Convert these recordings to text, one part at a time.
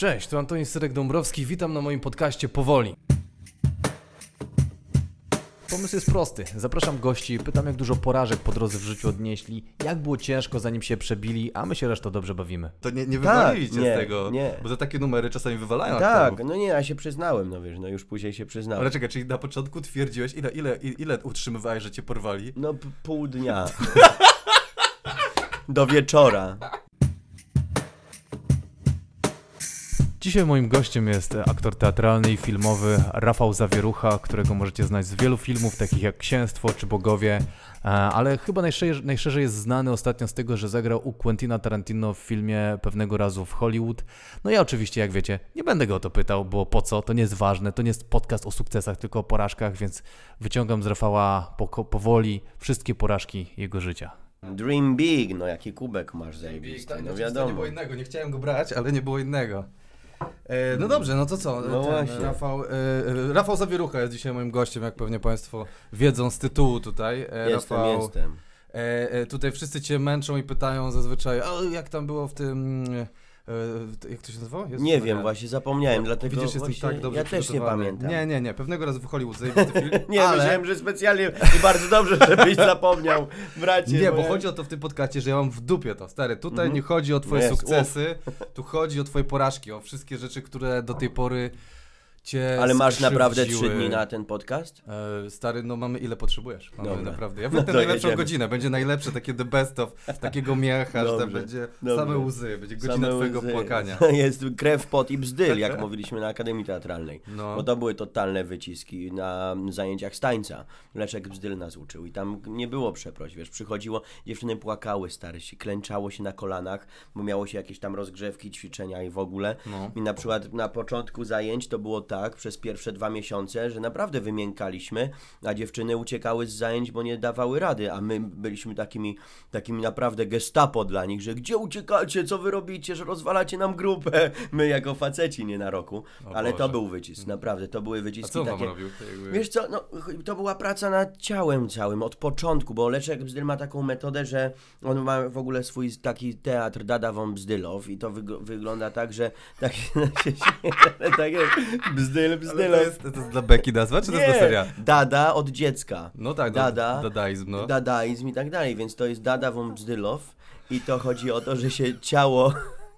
Cześć, tu Antoni Syrek-Dąbrowski, witam na moim podcaście Powoli. Pomysł jest prosty. Zapraszam gości, pytam jak dużo porażek po drodze w życiu odnieśli, jak było ciężko zanim się przebili, a my się resztą dobrze bawimy. To nie, nie Tak, wywaliliście nie, z tego, nie. bo za takie numery czasami wywalają Tak, aktorów. no nie, ja się przyznałem, no wiesz, no już później się przyznałem. Ale czekaj, czyli na początku twierdziłeś, ile, ile, ile utrzymywałeś, że cię porwali? No p- pół dnia. Do wieczora. Dzisiaj moim gościem jest aktor teatralny i filmowy Rafał Zawierucha, którego możecie znać z wielu filmów, takich jak Księstwo czy Bogowie, e, ale chyba najszerzej, najszerzej jest znany ostatnio z tego, że zagrał u Quentina Tarantino w filmie pewnego razu w Hollywood. No ja oczywiście, jak wiecie, nie będę go o to pytał, bo po co, to nie jest ważne, to nie jest podcast o sukcesach, tylko o porażkach, więc wyciągam z Rafała po, powoli wszystkie porażki jego życia. Dream big, no jaki kubek masz zajebisty, no Tak, nie wiadomo. było innego, nie chciałem go brać, ale nie było innego. E, no dobrze, no to co? No Ten, właśnie. Rafał, e, e, Rafał Zawierucha jest dzisiaj moim gościem, jak pewnie Państwo wiedzą z tytułu tutaj. E, Jestem, Rafał, jestem. E, e, tutaj wszyscy cię męczą i pytają zazwyczaj, jak tam było w tym. E, jak to się nazywało? Jezus Nie wiem, właśnie zapomniałem, dlatego Widzisz, jestem właśnie tak dobrze ja też nie pamiętam. Nie, nie, nie. Pewnego razu w Hollywood zajebisty film, Nie, ale... myślałem, że specjalnie i bardzo dobrze, żebyś zapomniał, bracie. Nie, bo chodzi o to w tym podcaście, że ja mam w dupie to, stary. Tutaj Mhm. nie chodzi o twoje Jest, sukcesy, tu chodzi o twoje porażki, o wszystkie rzeczy, które do tej pory cię Ale masz naprawdę trzy dni na ten podcast? E, stary, no mamy ile potrzebujesz. Mamy Dobra. naprawdę. Ja No to najlepszą jedziemy. godzinę. Będzie najlepsze takie the best of takiego miecha, że tam będzie dobrze. same łzy, będzie godzina Same twojego łzy. płakania. Jest krew, pot i bzdyl, jak mówiliśmy na Akademii Teatralnej. No. Bo to były totalne wyciski na zajęciach z tańca. Leszek Bzdyl nas uczył i tam nie było przeproś, wiesz, przychodziło, dziewczyny płakały, stary, się klęczało się na kolanach, bo miało się jakieś tam rozgrzewki, ćwiczenia i w ogóle. No. I na przykład na początku zajęć to było tak, przez pierwsze dwa miesiące, że naprawdę wymiękaliśmy, a dziewczyny uciekały z zajęć, bo nie dawały rady, a my byliśmy takimi, takimi naprawdę gestapo dla nich, że gdzie uciekacie, co wy robicie, że rozwalacie nam grupę. My jako faceci nie na roku. O Ale to Boże. był wycisk, naprawdę, to były A wyciski co on wam takie... robił? Jakby... Wiesz co, no, to była praca nad ciałem całym, od początku, bo Leszek Bzdyl ma taką metodę, że on ma w ogóle swój taki teatr Dada von Bzdylow i to wyg- wygląda tak, że tak się śmieję, ale tak jest, Bzdyl, Ale Bzdylow. to jest, to jest dla Beki nazwa, czy to jest dla seria? Dada od dziecka. No tak, Dada, dadaizm, no. dadaizm i tak dalej, więc to jest Dada von Bzdylow i to chodzi o to, że się ciało...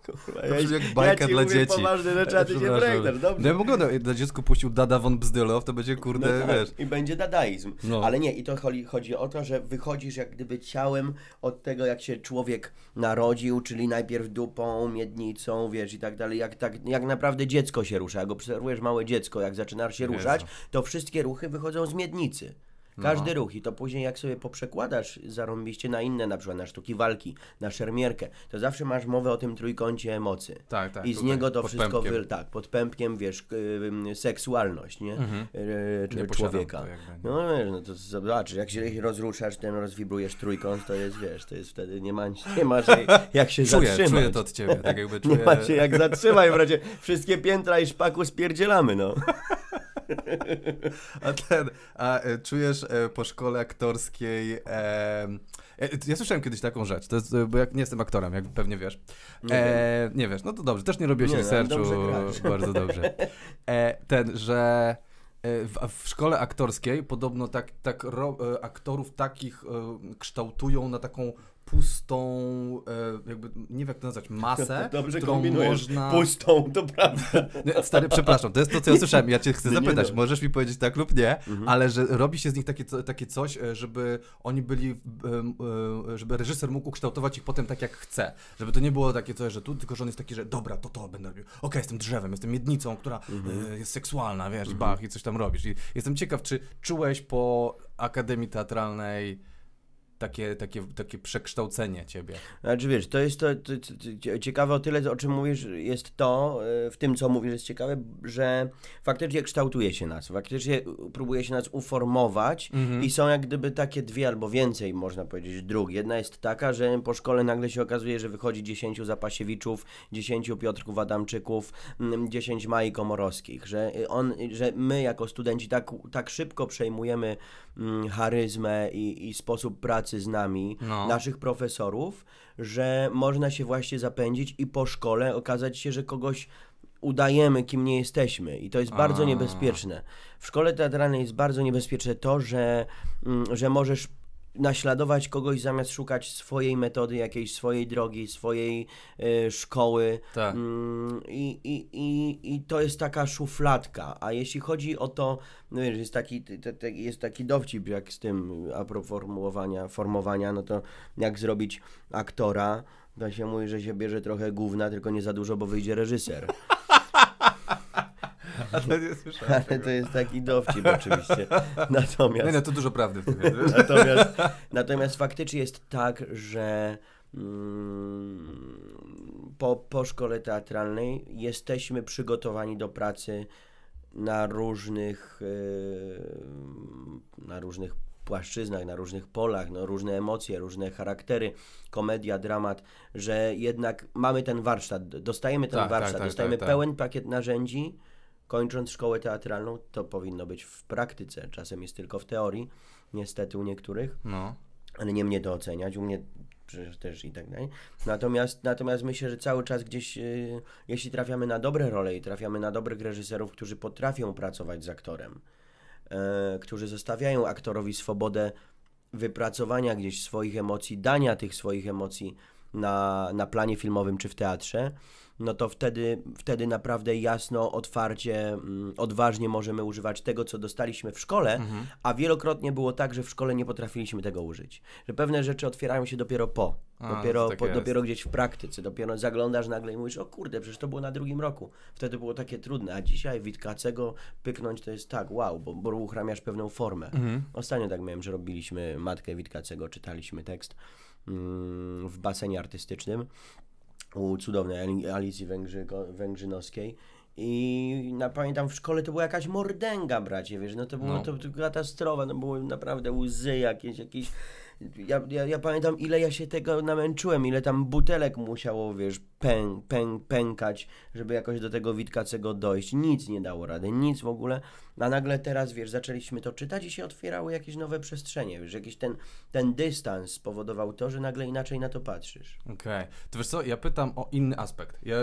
Kurwa, To brzmi jak bajka ja dla dzieci. poważne rzeczy, a ty się Przepraszam. bregnasz, dobrze. No ja ogóle dla dziecku puścił Dada von Bzdylow, to będzie kurde, No tak, wiesz. I będzie dadaizm. No. Ale nie, i to chodzi, chodzi o to, że wychodzisz jak gdyby ciałem od tego, jak się człowiek narodził, czyli najpierw dupą, miednicą, wiesz, i tak dalej. Jak, tak, jak naprawdę dziecko się rusza. Jak obserwujesz małe dziecko, jak zaczynasz się ruszać, to wszystkie ruchy wychodzą z miednicy. Każdy No. ruch i to później jak sobie poprzekładasz zarąbiście na inne, na przykład na sztuki walki, na szermierkę, to zawsze masz mowę o tym trójkącie mocy. Tak, tak. I z niego to wszystko, pępkiem. wy, tak, pod pępkiem, wiesz, ym, seksualność, nie? Mhm. Yy, czy Nie człowieka. to. No wiesz, no to zobacz, jak się rozruszasz, ten rozwibrujesz trójkąt, to jest, wiesz, to jest wtedy, nie ma, nie ma się jak się Czuję, zatrzymać. czuję to od ciebie, tak jakby Nie czuję... ma się jak zatrzymać, bracie. Wszystkie piętra i szpaku spierdzielamy, no. A ten, a e, czujesz e, po szkole aktorskiej. E, e, ja słyszałem kiedyś taką rzecz, to jest, bo jak nie jestem aktorem, jak pewnie wiesz. Nie E, nie wiesz, no to dobrze, też nie no, ale researchu, dobrze bardzo dobrze. E, ten, że w, w szkole aktorskiej podobno tak, tak ro, aktorów takich kształtują na taką pustą, e, jakby, nie wiem jak to nazwać, masę, Dobrze którą kombinujesz. można... Pustą, to prawda. Nie, Stary, przepraszam, to jest to, co ja słyszałem. Ja cię chcę Nie, nie zapytać, no. możesz mi powiedzieć tak lub nie, Mhm. ale że robi się z nich takie, takie coś, e, żeby oni byli, e, żeby reżyser mógł ukształtować ich potem tak, jak chce. Żeby to nie było takie coś, że tu, tylko że on jest taki, że dobra, to to będę robił. Okej, jestem drzewem, jestem miednicą, która Mhm. jest seksualna, wiesz, i bach, i coś tam robisz. I jestem ciekaw, czy czułeś po Akademii Teatralnej takie, takie, takie przekształcenie ciebie. Znaczy wiesz, to jest to, to, to, ciekawe o tyle, o czym mówisz, jest to, e, w tym co mówisz jest ciekawe, że faktycznie kształtuje się nas, faktycznie próbuje się nas uformować Mhm. i są jak gdyby takie dwie albo więcej, można powiedzieć, dróg. Jedna jest taka, że po szkole nagle się okazuje, że wychodzi 10 Zapasiewiczów, 10 Piotrków Adamczyków, mm, 10 Mai Komorowskich, że, on, że my jako studenci tak, tak szybko przejmujemy mm, charyzmę i, i sposób pracy z nami, No. naszych profesorów, że można się właśnie zapędzić i po szkole okazać się, że kogoś udajemy, kim nie jesteśmy. I to jest bardzo A. niebezpieczne. W szkole teatralnej jest bardzo niebezpieczne to, że, mm, że możesz naśladować kogoś zamiast szukać swojej metody, jakiejś swojej drogi, swojej e, szkoły. Tak. Mm, I, i, i, I to jest taka szufladka. A jeśli chodzi o to, no wiesz, jest taki, te, te, jest taki dowcip jak z tym a propos formułowania, formowania, no to jak zrobić aktora, to się mówi, że się bierze trochę gówna, tylko nie za dużo, bo wyjdzie reżyser. Ale. Ale to jest taki dowcip oczywiście. Natomiast... Nie, no to dużo prawdy w tym? Natomiast, natomiast faktycznie jest tak, że mm, po, po szkole teatralnej jesteśmy przygotowani do pracy na różnych, yy, na różnych płaszczyznach, na różnych polach, no, różne emocje, różne charaktery, komedia, dramat, że jednak mamy ten warsztat, dostajemy ten Tak, tak, warsztat, tak, dostajemy tak, tak. pełen pakiet narzędzi, kończąc szkołę teatralną, to powinno być w praktyce, czasem jest tylko w teorii, niestety u niektórych, No. ale nie mnie to oceniać, u mnie przecież też i tak dalej. Natomiast, natomiast myślę, że cały czas gdzieś, yy, jeśli trafiamy na dobre role i trafiamy na dobrych reżyserów, którzy potrafią pracować z aktorem, yy, którzy zostawiają aktorowi swobodę wypracowania gdzieś swoich emocji, dania tych swoich emocji na, na planie filmowym czy w teatrze, no to wtedy, wtedy naprawdę jasno, otwarcie, mm, odważnie możemy używać tego, co dostaliśmy w szkole, Mhm. a wielokrotnie było tak, że w szkole nie potrafiliśmy tego użyć. Że pewne rzeczy otwierają się dopiero po, A, dopiero, tak po, dopiero gdzieś w praktyce, dopiero zaglądasz nagle i mówisz, o kurde, przecież to było na drugim roku. Wtedy było takie trudne, a dzisiaj Witkacego pyknąć to jest tak, wow, bo, bo uruchamiasz pewną formę. Mhm. Ostatnio tak miałem, że robiliśmy Matkę Witkacego, czytaliśmy tekst mm, w basenie artystycznym u cudownej Ali- Alicji Węgrzyko, Węgrzynowskiej. I na, pamiętam w szkole to była jakaś mordęga, bracie, wiesz, no to było No. to, to katastrofa, no były naprawdę łzy jakieś, jakieś... Ja, ja, ja pamiętam ile ja się tego namęczyłem, ile tam butelek musiało, wiesz, pęk, pęk, pękać, żeby jakoś do tego Witkacego dojść. Nic nie dało rady, nic w ogóle. A nagle teraz, wiesz, zaczęliśmy to czytać i się otwierały jakieś nowe przestrzenie, wiesz, jakiś ten, ten dystans spowodował to, że nagle inaczej na to patrzysz. Okej. To wiesz co, ja pytam o inny aspekt. Ja,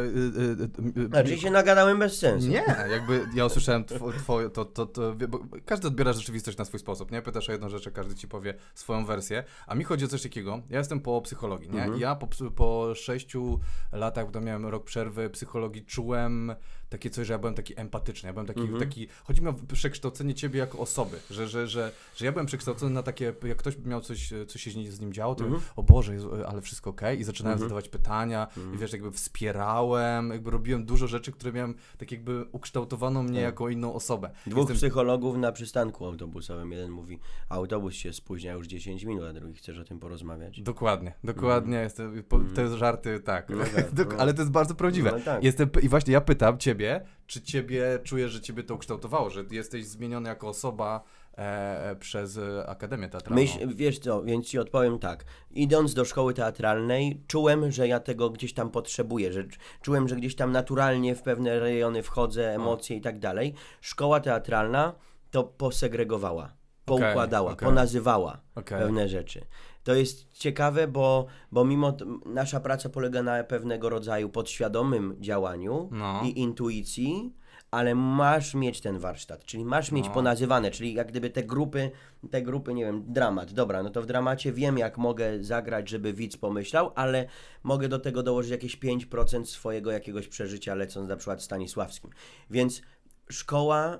Znaczy się nagadałem bez sensu. Nie, jakby ja usłyszałem two, twoje, to, to, to, bo każdy odbiera rzeczywistość na swój sposób, nie? Pytasz o jedną rzecz, a każdy ci powie swoją wersję, a mi chodzi o coś takiego, ja jestem po psychologii, nie? I Ja po, po sześciu latach, bo miałem rok przerwy psychologii, czułem takie coś, że ja byłem taki empatyczny, ja byłem taki, taki chodzi mi o przekształcenie ciebie jako osoby, że, że, że, że ja byłem przekształcony na takie, jak ktoś miał coś, coś się z nim- działo, to Mhm. o Boże, Jezu, ale wszystko okej i zaczynałem zadawać pytania i wiesz, jakby wspierałem, jakby robiłem dużo rzeczy, które miałem tak jakby ukształtowaną mnie jako inną osobę. Dwóch Jestem- psychologów na przystanku autobusowym. Jeden mówi, autobus się spóźnia już 10 minut, a drugi chcesz o tym porozmawiać. Dokładnie, dokładnie. Jestem, po, Te żarty, tak. No tak, no. Ale to jest bardzo prawdziwe. No tak. Jestem, I właśnie ja pytam ciebie, czy ciebie czujesz, że ciebie to ukształtowało, że jesteś zmieniony jako osoba e, przez e, Akademię Teatralną? Myśl, wiesz co, więc ci odpowiem tak. Idąc do szkoły teatralnej, czułem, że ja tego gdzieś tam potrzebuję, że cz- czułem, że gdzieś tam naturalnie w pewne rejony wchodzę, emocje i tak dalej. Szkoła teatralna to posegregowała, poukładała, okej. ponazywała Okej. pewne rzeczy. To jest ciekawe, bo, bo mimo nasza praca polega na pewnego rodzaju podświadomym działaniu No. i intuicji, ale masz mieć ten warsztat, czyli masz mieć No. ponazywane, czyli jak gdyby te grupy, te grupy, nie wiem, dramat, dobra, no to w dramacie wiem jak mogę zagrać, żeby widz pomyślał, ale mogę do tego dołożyć jakieś 5% swojego jakiegoś przeżycia, lecąc na przykład Stanisławskim. Więc szkoła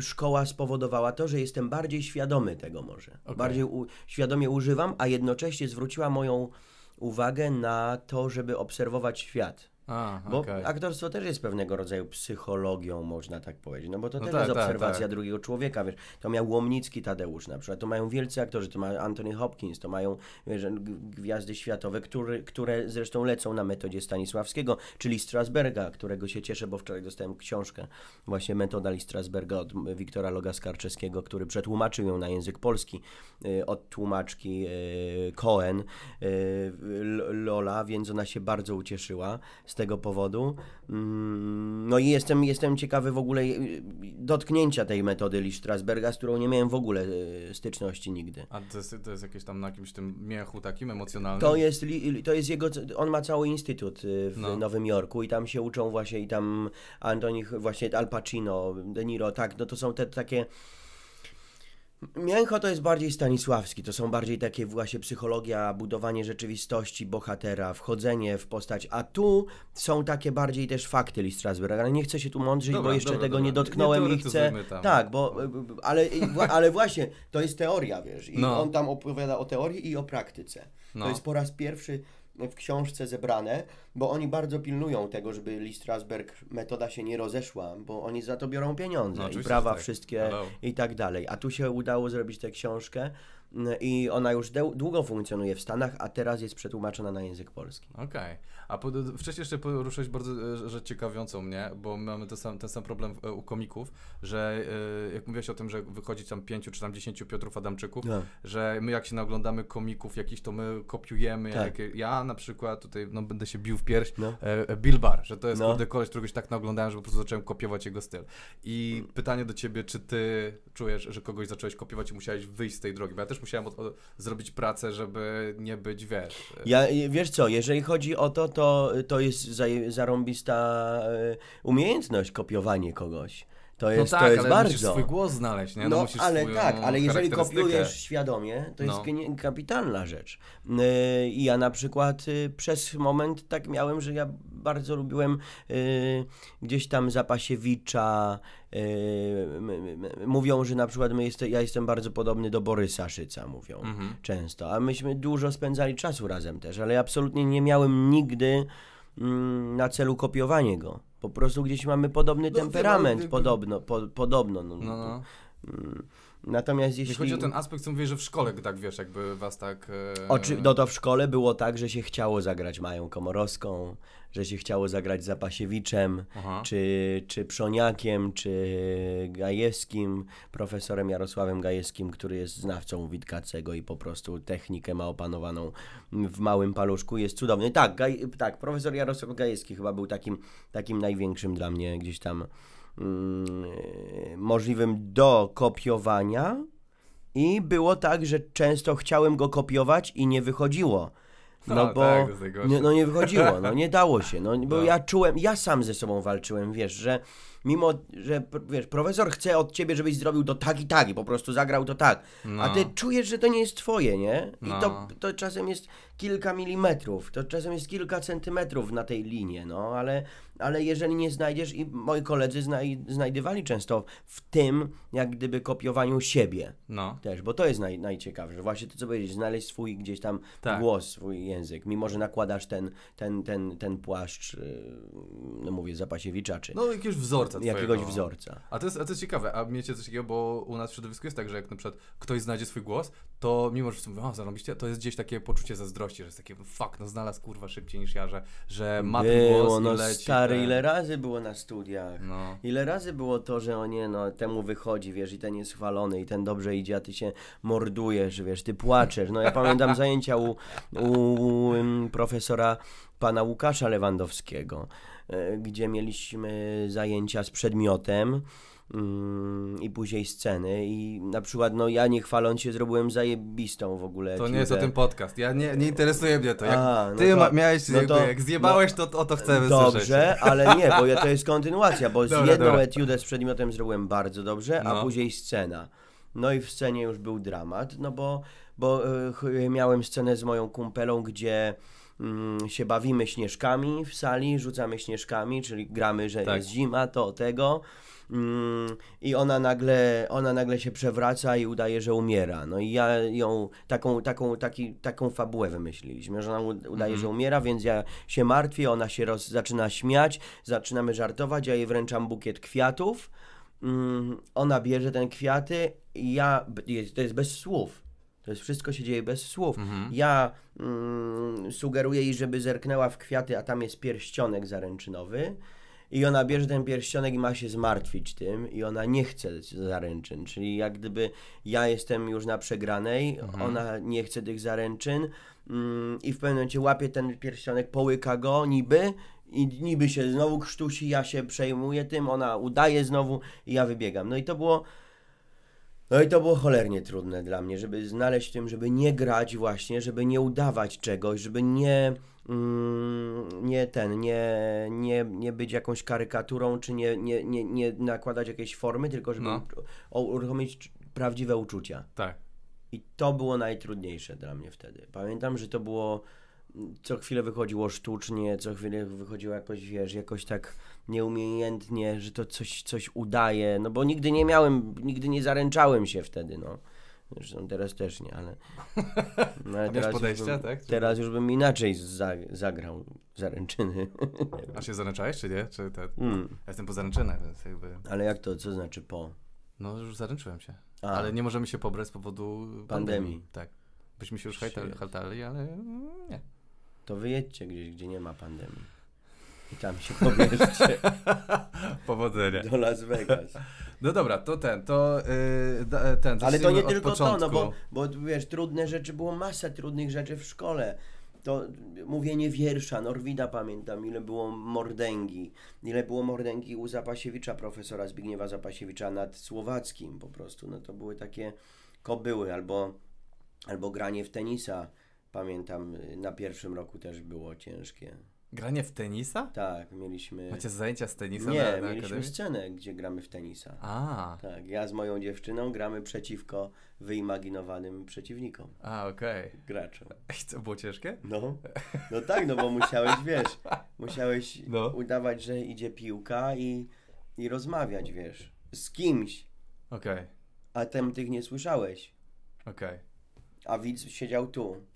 szkoła spowodowała to, że jestem bardziej świadomy tego może. Okej. Bardziej u, świadomie używam, a jednocześnie zwróciła moją uwagę na to, żeby obserwować świat. A, Bo okej. aktorstwo też jest pewnego rodzaju psychologią, można tak powiedzieć. No bo to No też tak, jest tak, obserwacja tak. drugiego człowieka, wiesz. To miał Łomnicki Tadeusz na przykład, to mają wielcy aktorzy, to ma Anthony Hopkins, to mają wiesz, gwiazdy światowe, które, które zresztą lecą na metodzie Stanisławskiego, czyli Strasberga, którego się cieszę, bo wczoraj dostałem książkę właśnie Metoda Lee Strasberga od Wiktora Loga-Skarczewskiego, który przetłumaczył ją na język polski y, od tłumaczki y, Cohen, y, Lola, więc ona się bardzo ucieszyła z tego powodu. Mm, No i jestem, jestem ciekawy w ogóle y, dotknięcia tej metody Lee Strasberga, z którą nie miałem w ogóle y, styczności nigdy. A to jest, to jest jakieś tam na jakimś tym miechu takim emocjonalnym? To jest, to jest jego, on ma cały instytut y, w No. Nowym Jorku i tam się uczą właśnie i tam Antoni, właśnie Al Pacino, De Niro, tak, no to są te takie... Mięcho to jest bardziej Stanisławski, to są bardziej takie właśnie psychologia, budowanie rzeczywistości bohatera, wchodzenie w postać, a tu są takie bardziej też fakty Lee Strasberg, ale nie chcę się tu mądrzyć, Dobra, bo jeszcze dobra, tego dobra. nie dotknąłem Nie i chcę... tam. Tak, bo, ale, ale właśnie, to jest teoria, wiesz, i No. on tam opowiada o teorii i o praktyce. No. To jest po raz pierwszy w książce zebrane, bo oni bardzo pilnują tego, żeby Lee Strasberg metoda się nie rozeszła, bo oni za to biorą pieniądze No, i prawa tak. wszystkie Hello. i tak dalej. A tu się udało zrobić tę książkę i ona już długo funkcjonuje w Stanach, a teraz jest przetłumaczona na język polski. Okej. A po, wcześniej jeszcze poruszyłeś bardzo rzecz ciekawiącą mnie, bo mamy ten sam, ten sam problem e, u komików, że e, jak mówiłeś o tym, że wychodzi tam pięciu czy tam dziesięciu Piotrów Adamczyków, No. że my jak się naglądamy komików jakiś, to my kopiujemy. Tak. Jak, ja na przykład tutaj no, będę się bił w pierś, No. e, e, Bill Barr, że to jest No. kurde koleś, którego się tak naglądałem, że po prostu zacząłem kopiować jego styl. I pytanie do ciebie, czy ty czujesz, że kogoś zacząłeś kopiować i musiałeś wyjść z tej drogi? Bo ja też musiałem od, zrobić pracę, żeby nie być, wiesz... e, Ja, wiesz co, jeżeli chodzi o to, to, to jest zaje- zarąbista e, umiejętność kopiowanie kogoś. To jest, no to tak, jest ale bardzo. musisz swój głos znaleźć, nie? No, musisz ale tak, ale jeżeli kopiujesz świadomie, to jest No. kapitalna rzecz. I ja na przykład y, przez moment tak miałem, że ja bardzo lubiłem y, gdzieś tam Zapasiewicza. y, mówią, że na przykład my ja jestem bardzo podobny do Borysa Szyca, mówią Mhm. często. A myśmy dużo spędzali czasu razem też, ale absolutnie nie miałem nigdy mm, na celu kopiowanie go. Po prostu gdzieś mamy podobny No, wiem, temperament, ale- podobno. Po, podobno no, No, no. Natomiast Jeśli chodzi o ten aspekt, co mówisz, że w szkole tak, wiesz, jakby was tak... E... Oczy, no to w szkole było tak, że się chciało zagrać Mają Komorowską, że się chciało zagrać Zapasiewiczem, Aha. czy, czy Przoniakiem, czy Gajewskim, profesorem Jarosławem Gajewskim, który jest znawcą Witkacego i po prostu technikę ma opanowaną w małym paluszku, jest cudowny. Tak, Gaj, tak profesor Jarosław Gajewski chyba był takim, takim największym dla mnie gdzieś tam możliwym do kopiowania. I było tak, że często chciałem go kopiować i nie wychodziło. No A, bo tak, nie, no nie wychodziło, no nie dało się, no bo No. ja czułem, ja sam ze sobą walczyłem, wiesz, że mimo, że wiesz, profesor chce od ciebie, żebyś zrobił to tak i tak i po prostu zagrał to tak, No. a ty czujesz, że to nie jest twoje, nie? I No. to, to czasem jest kilka milimetrów, to czasem jest kilka centymetrów na tej linie, no, ale, ale jeżeli nie znajdziesz i moi koledzy znaj, znajdywali często w tym, jak gdyby kopiowaniu siebie No. też, bo to jest naj, najciekawsze, właśnie to co powiedzieć, znaleźć swój gdzieś tam Tak. głos, swój język, mimo że nakładasz ten, ten, ten, ten płaszcz, yy, no mówię, Zapasiewicza, czy No jakiegoś wzorca jakiegoś twojego. wzorca. A to, jest, a to jest ciekawe, a miecie coś takiego, bo u nas w środowisku jest tak, że jak na przykład ktoś znajdzie swój głos, to mimo, że wszyscy mówią, o zarobiście, to jest gdzieś takie poczucie zazdrości, że jest takie, fuck, no znalazł kurwa szybciej niż ja, że, że ma ten głos no i leci. stary, ten- ile razy było na studiach. No. Ile razy było to, że o nie, no temu wychodzi, wiesz, i ten jest chwalony, i ten dobrze idzie, a ty się mordujesz, wiesz, ty płaczesz. No ja pamiętam zajęcia u, u profesora pana Łukasza Lewandowskiego, e, gdzie mieliśmy zajęcia z przedmiotem i później sceny i na przykład, no ja nie chwaląc się zrobiłem zajebistą w ogóle To nie jest o tym podcast, ja nie, nie interesuje mnie to. Jak A, no ty to- miałeś, no to- jak zjebałeś, to o to chcemy słyszeć. Dobrze, ale nie, bo ja- to jest kontynuacja, bo z Dobra, jedną dobra. etiudę z przedmiotem zrobiłem bardzo dobrze, a No. później scena. No i w scenie już był dramat, no bo, bo e, miałem scenę z moją kumpelą, gdzie mm, się bawimy śnieżkami w sali, rzucamy śnieżkami, czyli gramy, że Tak. jest zima, to tego. Mm, I ona nagle, ona nagle się przewraca i udaje, że umiera. No i ja ją, taką, taką, taki, taką fabułę wymyśliliśmy, że ona udaje, Mhm. że umiera, więc ja się martwię, ona się roz, zaczyna śmiać, zaczynamy żartować, ja jej wręczam bukiet kwiatów, mm, ona bierze ten kwiaty i ja, to jest bez słów. To jest wszystko się dzieje bez słów. Mhm. Ja mm, sugeruję jej, żeby zerknęła w kwiaty, a tam jest pierścionek zaręczynowy. I ona bierze ten pierścionek i ma się zmartwić tym, i ona nie chce zaręczyn. Czyli jak gdyby ja jestem już na przegranej, ona nie chce tych zaręczyn, mm, i w pewnym momencie łapie ten pierścionek, połyka go niby i niby się znowu krztusi, ja się przejmuję tym, ona udaje znowu i ja wybiegam. No i to było no i to było cholernie trudne dla mnie, żeby znaleźć w tym, żeby nie grać właśnie, żeby nie udawać czegoś, żeby nie, mm, nie ten, nie, nie, nie być jakąś karykaturą, czy nie, nie, nie, nie nakładać jakiejś formy, tylko żeby No. uruchomić prawdziwe uczucia. Tak. I to było najtrudniejsze dla mnie wtedy. Pamiętam, że to było co chwilę wychodziło sztucznie, co chwilę wychodziło jakoś, wiesz, jakoś tak nieumiejętnie, że to coś, coś udaje, no bo nigdy nie miałem, nigdy nie zaręczałem się wtedy, no. Zresztą teraz też nie, ale... No, ale A miałeś już podejścia, bym, tak? Teraz już bym inaczej za, zagrał zaręczyny. A się zaręczałeś, czy nie? Czy ten... Mm. Ja jestem pozaręczony, więc jakby... Ale jak to, co znaczy po? No już zaręczyłem się. A. Ale nie możemy się pobrać z powodu pandemii. Pandemii. Tak. Byśmy się już haltali, ale nie. To wyjedźcie gdzieś, gdzie nie ma pandemii. I tam się pobierzcie Powodzenia. do Las Vegas. No dobra, to ten, to yy, ten. Ale to nie tylko początku. to, no bo, bo wiesz, trudne rzeczy, było masa trudnych rzeczy w szkole. To mówienie wiersza, Norwida pamiętam, ile było mordęgi, ile było mordęgi u Zapasiewicza, profesora Zbigniewa Zapasiewicza nad Słowackim po prostu, no to były takie kobyły, albo, albo granie w tenisa, pamiętam, y, na pierwszym roku też było ciężkie. Granie w tenisa? Tak, mieliśmy... Macie zajęcia z tenisa Nie, na, na mieliśmy akademii? scenę, gdzie gramy w tenisa. A, Tak, ja z moją dziewczyną gramy przeciwko wyimaginowanym przeciwnikom, a okej. graczom. I co, było ciężkie? No, no tak, no bo musiałeś, wiesz, musiałeś No. udawać, że idzie piłka i, i rozmawiać, wiesz, z kimś, Okej, a tem tych nie słyszałeś, okej. a widz siedział tu.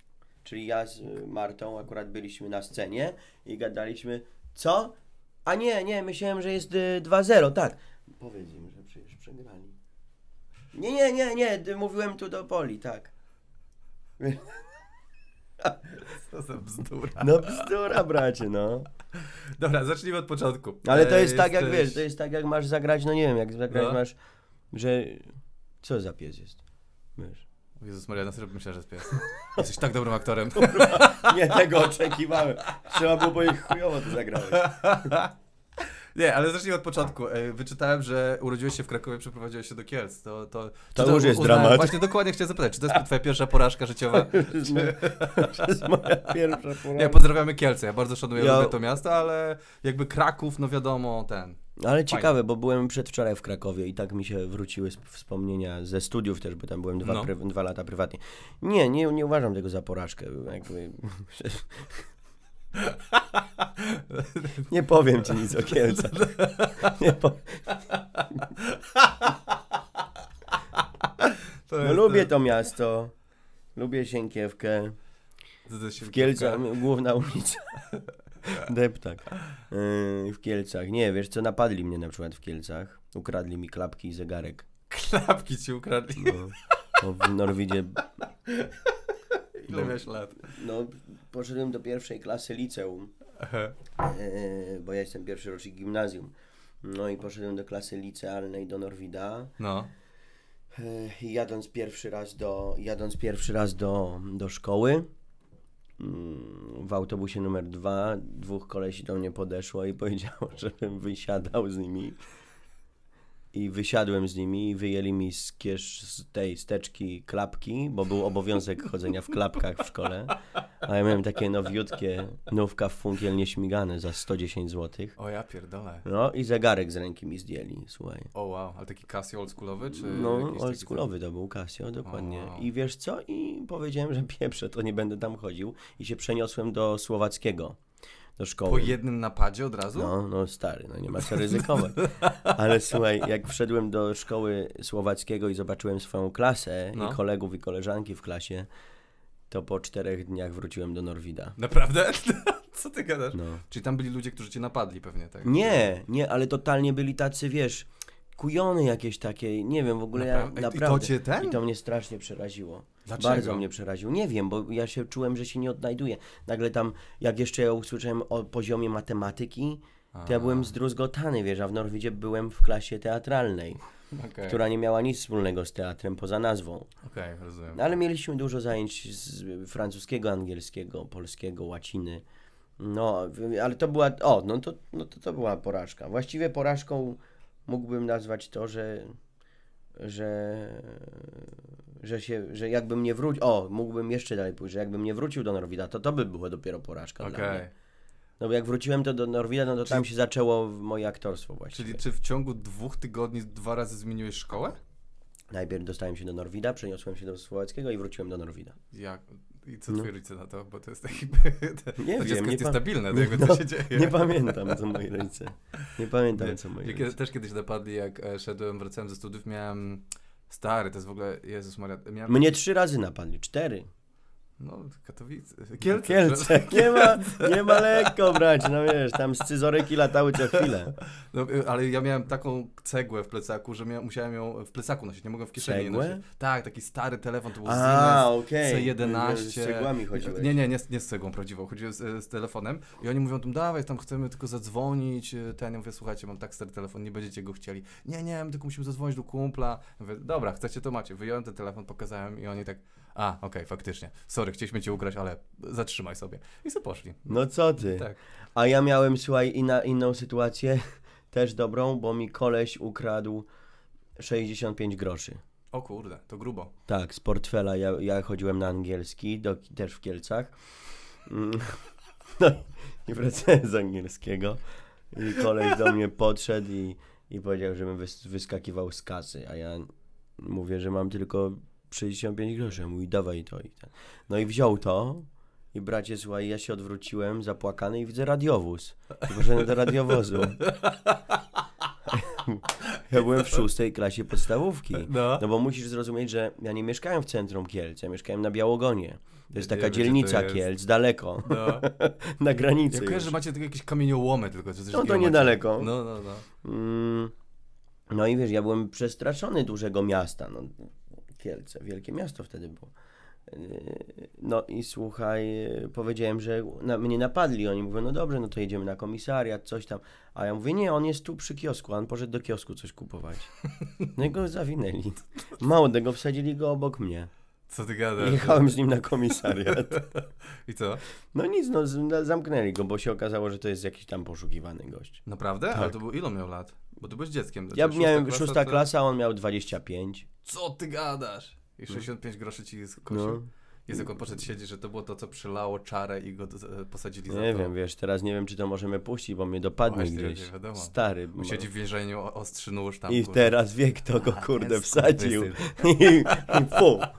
Czyli ja z y, Martą akurat byliśmy na scenie i gadaliśmy, co? A nie, nie, myślałem, że jest y, 2-0, tak. Powiedz im, że przecież przegrali. Nie, nie, nie, nie, y, mówiłem tu do Poli, tak. Co za bzdura. No bzdura, bracie, no. Dobra, zacznijmy od początku. Ale to E, jest tak, jak wiesz, to jest tak, jak masz zagrać, no nie wiem, jak zagrać No. masz, że... Co za pies jest? Wiesz. Jezus Maria, na serio myślałem, że jest pies. Jesteś tak dobrym aktorem. Nie tego oczekiwałem. Trzeba było powiedzieć chujowo to zagrałeś. Nie, ale zacznijmy od początku. E, Wyczytałem, że urodziłeś się w Krakowie, przeprowadziłeś się do Kielc. To, to, To czy już jest uznałem- dramat. Właśnie dokładnie chciałem zapytać, czy to jest twoja pierwsza porażka życiowa? To jest moja, to jest moja pierwsza Nie, porażka. pozdrawiamy Kielce. Ja bardzo szanuję Ja- to miasto, ale jakby Kraków, no wiadomo, ten. Ale ciekawe, bo byłem przedwczoraj w Krakowie i tak mi się wróciły sp- wspomnienia ze studiów też, bo tam byłem dwa, No. pry, dwa lata prywatnie. Nie, nie, nie uważam tego za porażkę. Jakby... Nie powiem ci nic o Kielcach. Nie po... No, lubię to miasto. Lubię Sienkiewkę. W Kielcach, główna ulica. Deptak. Yy, w Kielcach. Nie, wiesz co, napadli mnie na przykład w Kielcach. Ukradli mi klapki i zegarek. Klapki ci ukradli. No, no w Norwidzie, Ile miałeś lat? no poszedłem do pierwszej klasy liceum, yy, bo ja jestem pierwszy rocznik gimnazjum. No i poszedłem do klasy licealnej do Norwida. No. Yy, i jadąc pierwszy raz do, jadąc pierwszy raz do, do szkoły, w autobusie numer dwa, dwóch kolesi do mnie podeszło i powiedziało, żebym wysiadał z nimi. I wysiadłem z nimi i wyjęli mi z, kiesz, z tej steczki klapki, bo był obowiązek chodzenia w klapkach w szkole. A ja miałem takie nowiutkie, nówka w funkiel nieśmigane za 110 zł. O ja pierdolę. No i zegarek z ręki mi zdjęli, słuchaj. O wow, ale taki Casio oldschoolowy, czy No, oldschoolowy to był Casio, dokładnie. O. I wiesz co? I powiedziałem, że pieprzę, to nie będę tam chodził. I się przeniosłem do Słowackiego, do szkoły. Po jednym napadzie od razu? No, no stary, no nie ma co ryzykować. Ale słuchaj, jak wszedłem do szkoły Słowackiego i zobaczyłem swoją klasę No. i kolegów i koleżanki w klasie, to po czterech dniach wróciłem do Norwida. Naprawdę? Co ty gadasz? No. Czyli tam byli ludzie, którzy cię napadli pewnie, tak? Nie, nie, ale totalnie byli tacy, wiesz, kujony jakieś takie, nie wiem, w ogóle ja Napra- I naprawdę... to cię ten? I to mnie strasznie przeraziło. Dlaczego? Bardzo mnie przeraził. Nie wiem, bo ja się czułem, że się nie odnajduję. Nagle tam, jak jeszcze ja usłyszałem o poziomie matematyki, to ja byłem zdruzgotany, wiesz, a w Norwidzie byłem w klasie teatralnej, Okej, która nie miała nic wspólnego z teatrem poza nazwą. Okej, rozumiem. No, ale mieliśmy dużo zajęć z francuskiego, angielskiego, polskiego, łaciny. No, ale to była, o, no to, no to, to była porażka. Właściwie porażką mógłbym nazwać to, że, że, że się, że jakbym nie wrócił, o, mógłbym jeszcze dalej pójść, że jakbym nie wrócił do Norwida, to to by było dopiero porażka Okej. dla mnie. No bo jak wróciłem to do Norwida, no to tam się zaczęło moje aktorstwo właściwie. Czyli czy w ciągu dwóch tygodni dwa razy zmieniłeś szkołę? Najpierw dostałem się do Norwida, przeniosłem się do Słowackiego i wróciłem do Norwida. Jak? I co No. twoi rodzice na to? Bo to jest taki... to Nie to wiem, nie niestabilne, to jakby No, co się dzieje. Nie pamiętam, co moi rodzice. Nie pamiętam, Nie. co moi kiedy, rodzice. też kiedyś napadli, jak e, szedłem, wracałem ze studiów, miałem... Stary, to jest w ogóle... Jezus Maria, miałem... Mnie trzy razy napadli, cztery. No, Katowice. Kielce. Kielce, nie ma, nie ma lekko brać, no wiesz, tam scyzoryki latały co chwilę. No, y, ale ja miałem taką cegłę w plecaku, że musiałem ją w plecaku nosić, nie mogłem w kieszeni Cegłę? nosić. Tak, taki stary telefon, to był A, Siemens okej. C11. Z cegłami chodziłeś. Nie, nie, nie, z- nie z cegłą prawdziwą, chodziłem z, z telefonem i oni mówią tam, dawaj, tam chcemy tylko zadzwonić, y, ten, ja mówię, słuchajcie, mam tak stary telefon, nie będziecie go chcieli. Nie, nie, my tylko musimy zadzwonić do kumpla. Ja mówię, dobra, chcecie, to macie. Wyjąłem ten telefon, pokazałem i oni tak, a, okej, faktycznie, sorry, chcieliśmy cię ugrać, ale zatrzymaj sobie. I sobie poszli. No co ty? Tak. A ja miałem, słuchaj, inna, inną sytuację, też dobrą, bo mi koleś ukradł 65 groszy. O kurde, to grubo. Tak, z portfela. Ja, ja chodziłem na angielski, do, też w Kielcach. Mm, No i wracałem z angielskiego. I koleś do mnie podszedł i, i powiedział, żebym wys, wyskakiwał z kasy. A ja mówię, że mam tylko 65 groszy. Mówi, dawaj to i ten. No i wziął to. I bracie, słuchaj, ja się odwróciłem zapłakany i widzę radiowóz. I poszedłem do radiowozu. Ja byłem w szóstej klasie podstawówki. No. No bo musisz zrozumieć, że ja nie mieszkałem w centrum Kielc, ja mieszkałem na Białogonie. To jest Nie taka wiem, dzielnica jest. Kielc, daleko, No. na granicy. Ja kojarzę, że macie tylko jakieś kamieniołomy tylko, coś No to takiego macie. niedaleko. No, no, no. Mm, no i wiesz, ja byłem przestraszony dużego miasta. No, Kielce, wielkie miasto wtedy było. No i słuchaj, powiedziałem, że na, mnie napadli. Oni mówią, no dobrze, no to jedziemy na komisariat, coś tam. A ja mówię, nie, on jest tu przy kiosku, a on poszedł do kiosku coś kupować. No i go zawinęli. Mało tego, wsadzili go obok mnie. Co ty gadasz? Jechałem z nim na komisariat. I co? No nic, no zamknęli go, bo się okazało, że to jest jakiś tam poszukiwany gość. Naprawdę? Ale Tak. to był ilu miał lat? Bo ty byłeś dzieckiem. Ja miałem klasa, szósta to- klasa, a on miał 25. Co ty gadasz? I 65 groszy ci skosił. No. Jest jak on poszedł siedzieć, że to było to, co przylało czarę i go posadzili za Nie to. wiem, wiesz, teraz nie wiem, czy to możemy puścić, bo mnie dopadnie Właśnie, gdzieś. wiadomo. Stary. Siedzi w więzieniu, ostrzy nóż tam. I kurde. teraz wie, kto go kurde wsadził. I, I fu.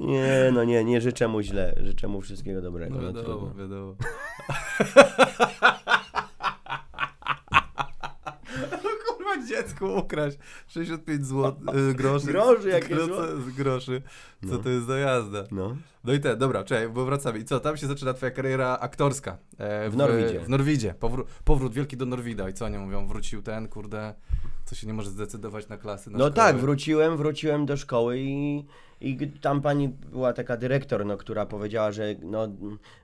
Nie, no nie, nie życzę mu źle. Życzę mu wszystkiego dobrego. No No, wiadomo, trudno. wiadomo. Kurwa dziecku ukraść 65 zł, y, groszy. Groszy, jakie Gro- złote? groszy. Co No. to jest za jazda? No. No i te, dobra, czekaj, bo wracamy. I co, tam się zaczyna twoja kariera aktorska. E, W Norwidzie. W Norwidzie. Powró- powrót wielki do Norwida. I co oni mówią? Wrócił ten, kurde, co się nie może zdecydować na klasy, na No szkoły. tak, wróciłem, wróciłem do szkoły i, i tam pani była taka dyrektor, no, która powiedziała, że no,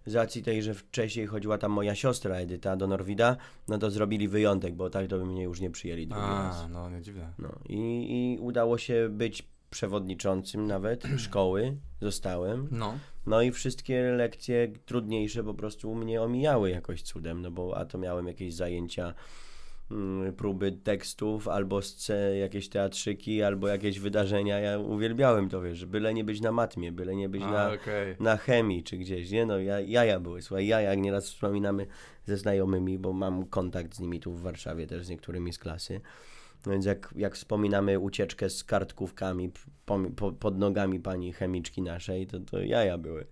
z racji tej, że wcześniej chodziła tam moja siostra Edyta do Norwida, no to zrobili wyjątek, bo tak to by mnie już nie przyjęli drugi raz. A, no nie dziwne. No, i, I udało się być przewodniczącym nawet szkoły, zostałem. No. No i wszystkie lekcje trudniejsze po prostu mnie omijały jakoś cudem, no bo a to miałem jakieś zajęcia, próby tekstów, albo jakieś teatrzyki, albo jakieś wydarzenia. Ja uwielbiałem to, wiesz, byle nie być na matmie, byle nie być A, na, okej. na chemii czy gdzieś, nie? No ja, jaja były, słuchaj, jaja, jak nieraz wspominamy ze znajomymi, bo mam kontakt z nimi tu w Warszawie też z niektórymi z klasy. No Więc jak, jak wspominamy ucieczkę z kartkówkami po, po, pod nogami pani chemiczki naszej, to, to jaja były.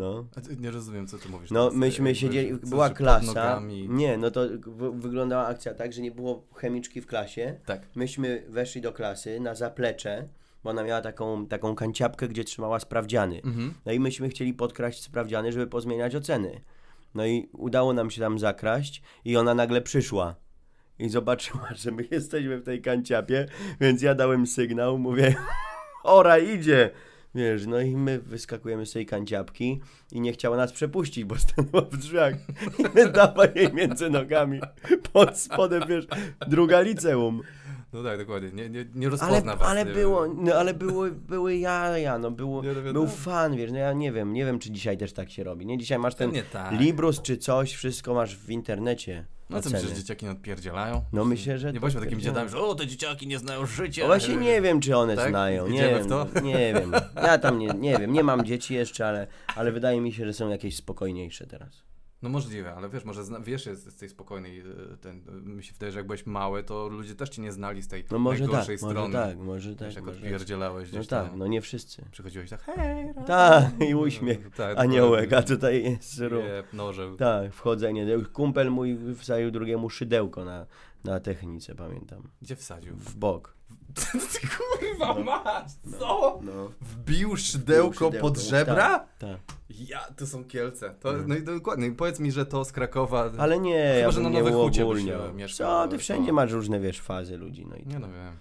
No. Nie rozumiem, co ty mówisz. No, myśmy Jakby, siedzieli, była klasa. Nie, no to wyglądała akcja tak, że nie było chemiczki w klasie. Tak. Myśmy weszli do klasy na zaplecze, bo ona miała taką, taką kanciapkę, gdzie trzymała sprawdziany. Mhm. No i myśmy chcieli podkraść sprawdziany, żeby pozmieniać oceny. No i udało nam się tam zakraść i ona nagle przyszła. I zobaczyła, że my jesteśmy w tej kanciapie, więc ja dałem sygnał, mówię, ora idzie. Wiesz, no i my wyskakujemy z tej kanciapki i nie chciała nas przepuścić, bo stanęła w drzwiach. I my jej między nogami. Pod spodem, wiesz, druga liceum. No tak, dokładnie. Nie, nie, nie Ale, rozpozna was. ale było, wiem. no, ale były, były jaja, no było, no był fan, wiesz, no ja nie wiem, nie wiem czy dzisiaj też tak się robi, nie? Dzisiaj masz ten tak. Librus czy coś, wszystko masz w internecie. No co myślisz, że dzieciaki nie odpierdzielają? No myślę, że Nie bądźmy takimi odpierdzielają. dziadami, że o, te dzieciaki nie znają życia. No właśnie nie wiem, czy one Tak? znają. Nie Idziemy wiem, w to? nie wiem. Ja tam nie, nie wiem, nie mam dzieci jeszcze, ale, ale wydaje mi się, że są jakieś spokojniejsze teraz. No możliwe, ale wiesz, może zna, wiesz jest z tej spokojnej, e, ten, mi się wydaje, że jak byłeś mały, to ludzie też cię nie znali z tej No może tak, najgorszej może strony. tak, może Wiesz, tak. jak może odpierdzielałeś No gdzieś tak, tam. no nie wszyscy. Przychodziłeś tak, hej. Tak, i uśmiech. Tak, Aniołek, a tutaj jest ru. Jeb, noże. Tak, wchodzenie. Kumpel mój wsadził drugiemu szydełko na, na technice, pamiętam. Gdzie wsadził? W bok. Ty kurwa masz, co? No. Wbił szydełko pod żebra? Tak, tak. Ja, to są Kielce. To, No i dokładnie, I powiedz mi, że to z Krakowa... Ale nie, Chyba, ja że bym na Nowe Hucie Co, to- ty wszędzie masz różne, wiesz, fazy ludzi, no i Nie no wiem.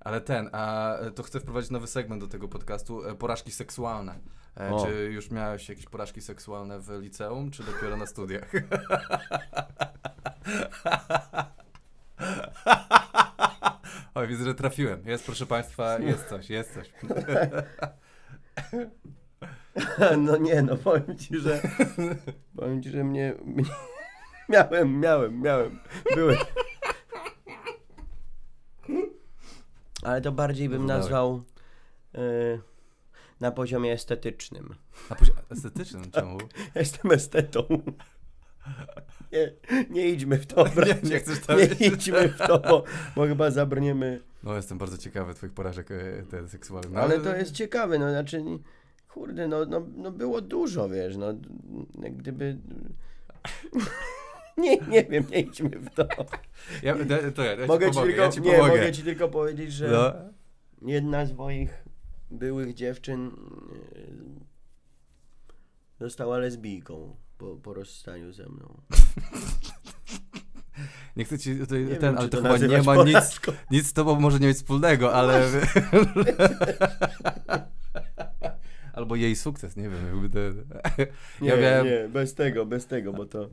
Ale ten, a to chcę wprowadzić nowy segment do tego podcastu, e, porażki seksualne. E, O. Czy już miałeś jakieś porażki seksualne w liceum, czy dopiero na studiach? Oj, widzę, że trafiłem. Jest, proszę Państwa, jest coś, jest coś. No nie, no powiem ci, że powiem ci, że mnie, mnie miałem, miałem, miałem, były. Ale to bardziej bym nazwał y, na poziomie estetycznym. Na poziomie estetycznym czemu? Jestem estetą. Nie, nie idźmy w to, bracie. nie chcesz nie tam iść? idźmy w to, bo, bo chyba zabrniemy. No, jestem bardzo ciekawy Twoich porażek e, te seksualnych. No, Ale to jest ciekawe, no znaczy, nie- kurde, no, no, no było dużo, wiesz, no jak gdyby... Nie, nie wiem, nie idźmy w to. Ja, to, ja, ja mogę ci pomogę, tylko, ja nie, pomogę. mogę ci tylko powiedzieć, że No. jedna z moich byłych dziewczyn yy, została lesbijką po, po rozstaniu ze mną. Nie chcę ci tutaj Nie ten, wiem, ale to to chyba nie ma nic, porażką. nic z tobą może nie mieć wspólnego, ale... Albo jej sukces, nie wiem, jakby ten... Nie, ja miałem... nie, bez tego, bez tego, bo to,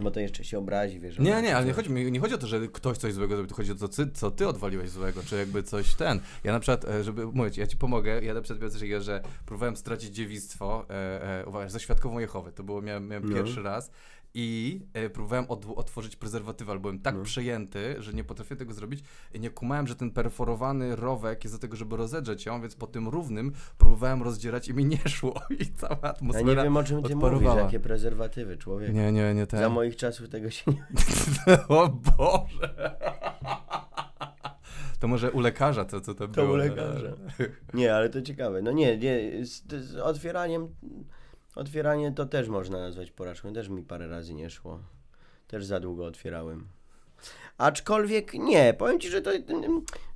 bo to jeszcze się obrazi, wiesz. Nie, nie, ale nie chodzi, mi, nie chodzi o to, że ktoś coś złego zrobił, to chodzi o to, co, co ty odwaliłeś złego, czy jakby coś ten. Ja na przykład, e, żeby mówić, ja ci pomogę, ja na przykład miałem coś takiego, że próbowałem stracić dziewictwo, e, e, uwaga, ze świadkową Jehowy, to było, miałem, miałem No. pierwszy raz i e, próbowałem od, otworzyć prezerwatywę, ale byłem tak No. przejęty, że nie potrafię tego zrobić i nie kumałem, że ten perforowany rowek jest do tego, żeby rozedrzeć ją, więc po tym równym próbowałem rozdzierać i mi nie szło i cała Ja atmosfera... nie wiem o czym ty odparowała. mówisz, jakie prezerwatywy, człowiek. Nie, nie, nie ten. Za moich czasów tego się nie... O Boże! To może u lekarza to, co to, To było. u lekarza. Nie, ale to ciekawe. No nie, nie, z, z otwieraniem, otwieranie to też można nazwać porażką. Też mi parę razy nie szło. Też za długo otwierałem. Aczkolwiek nie, powiem ci, że to.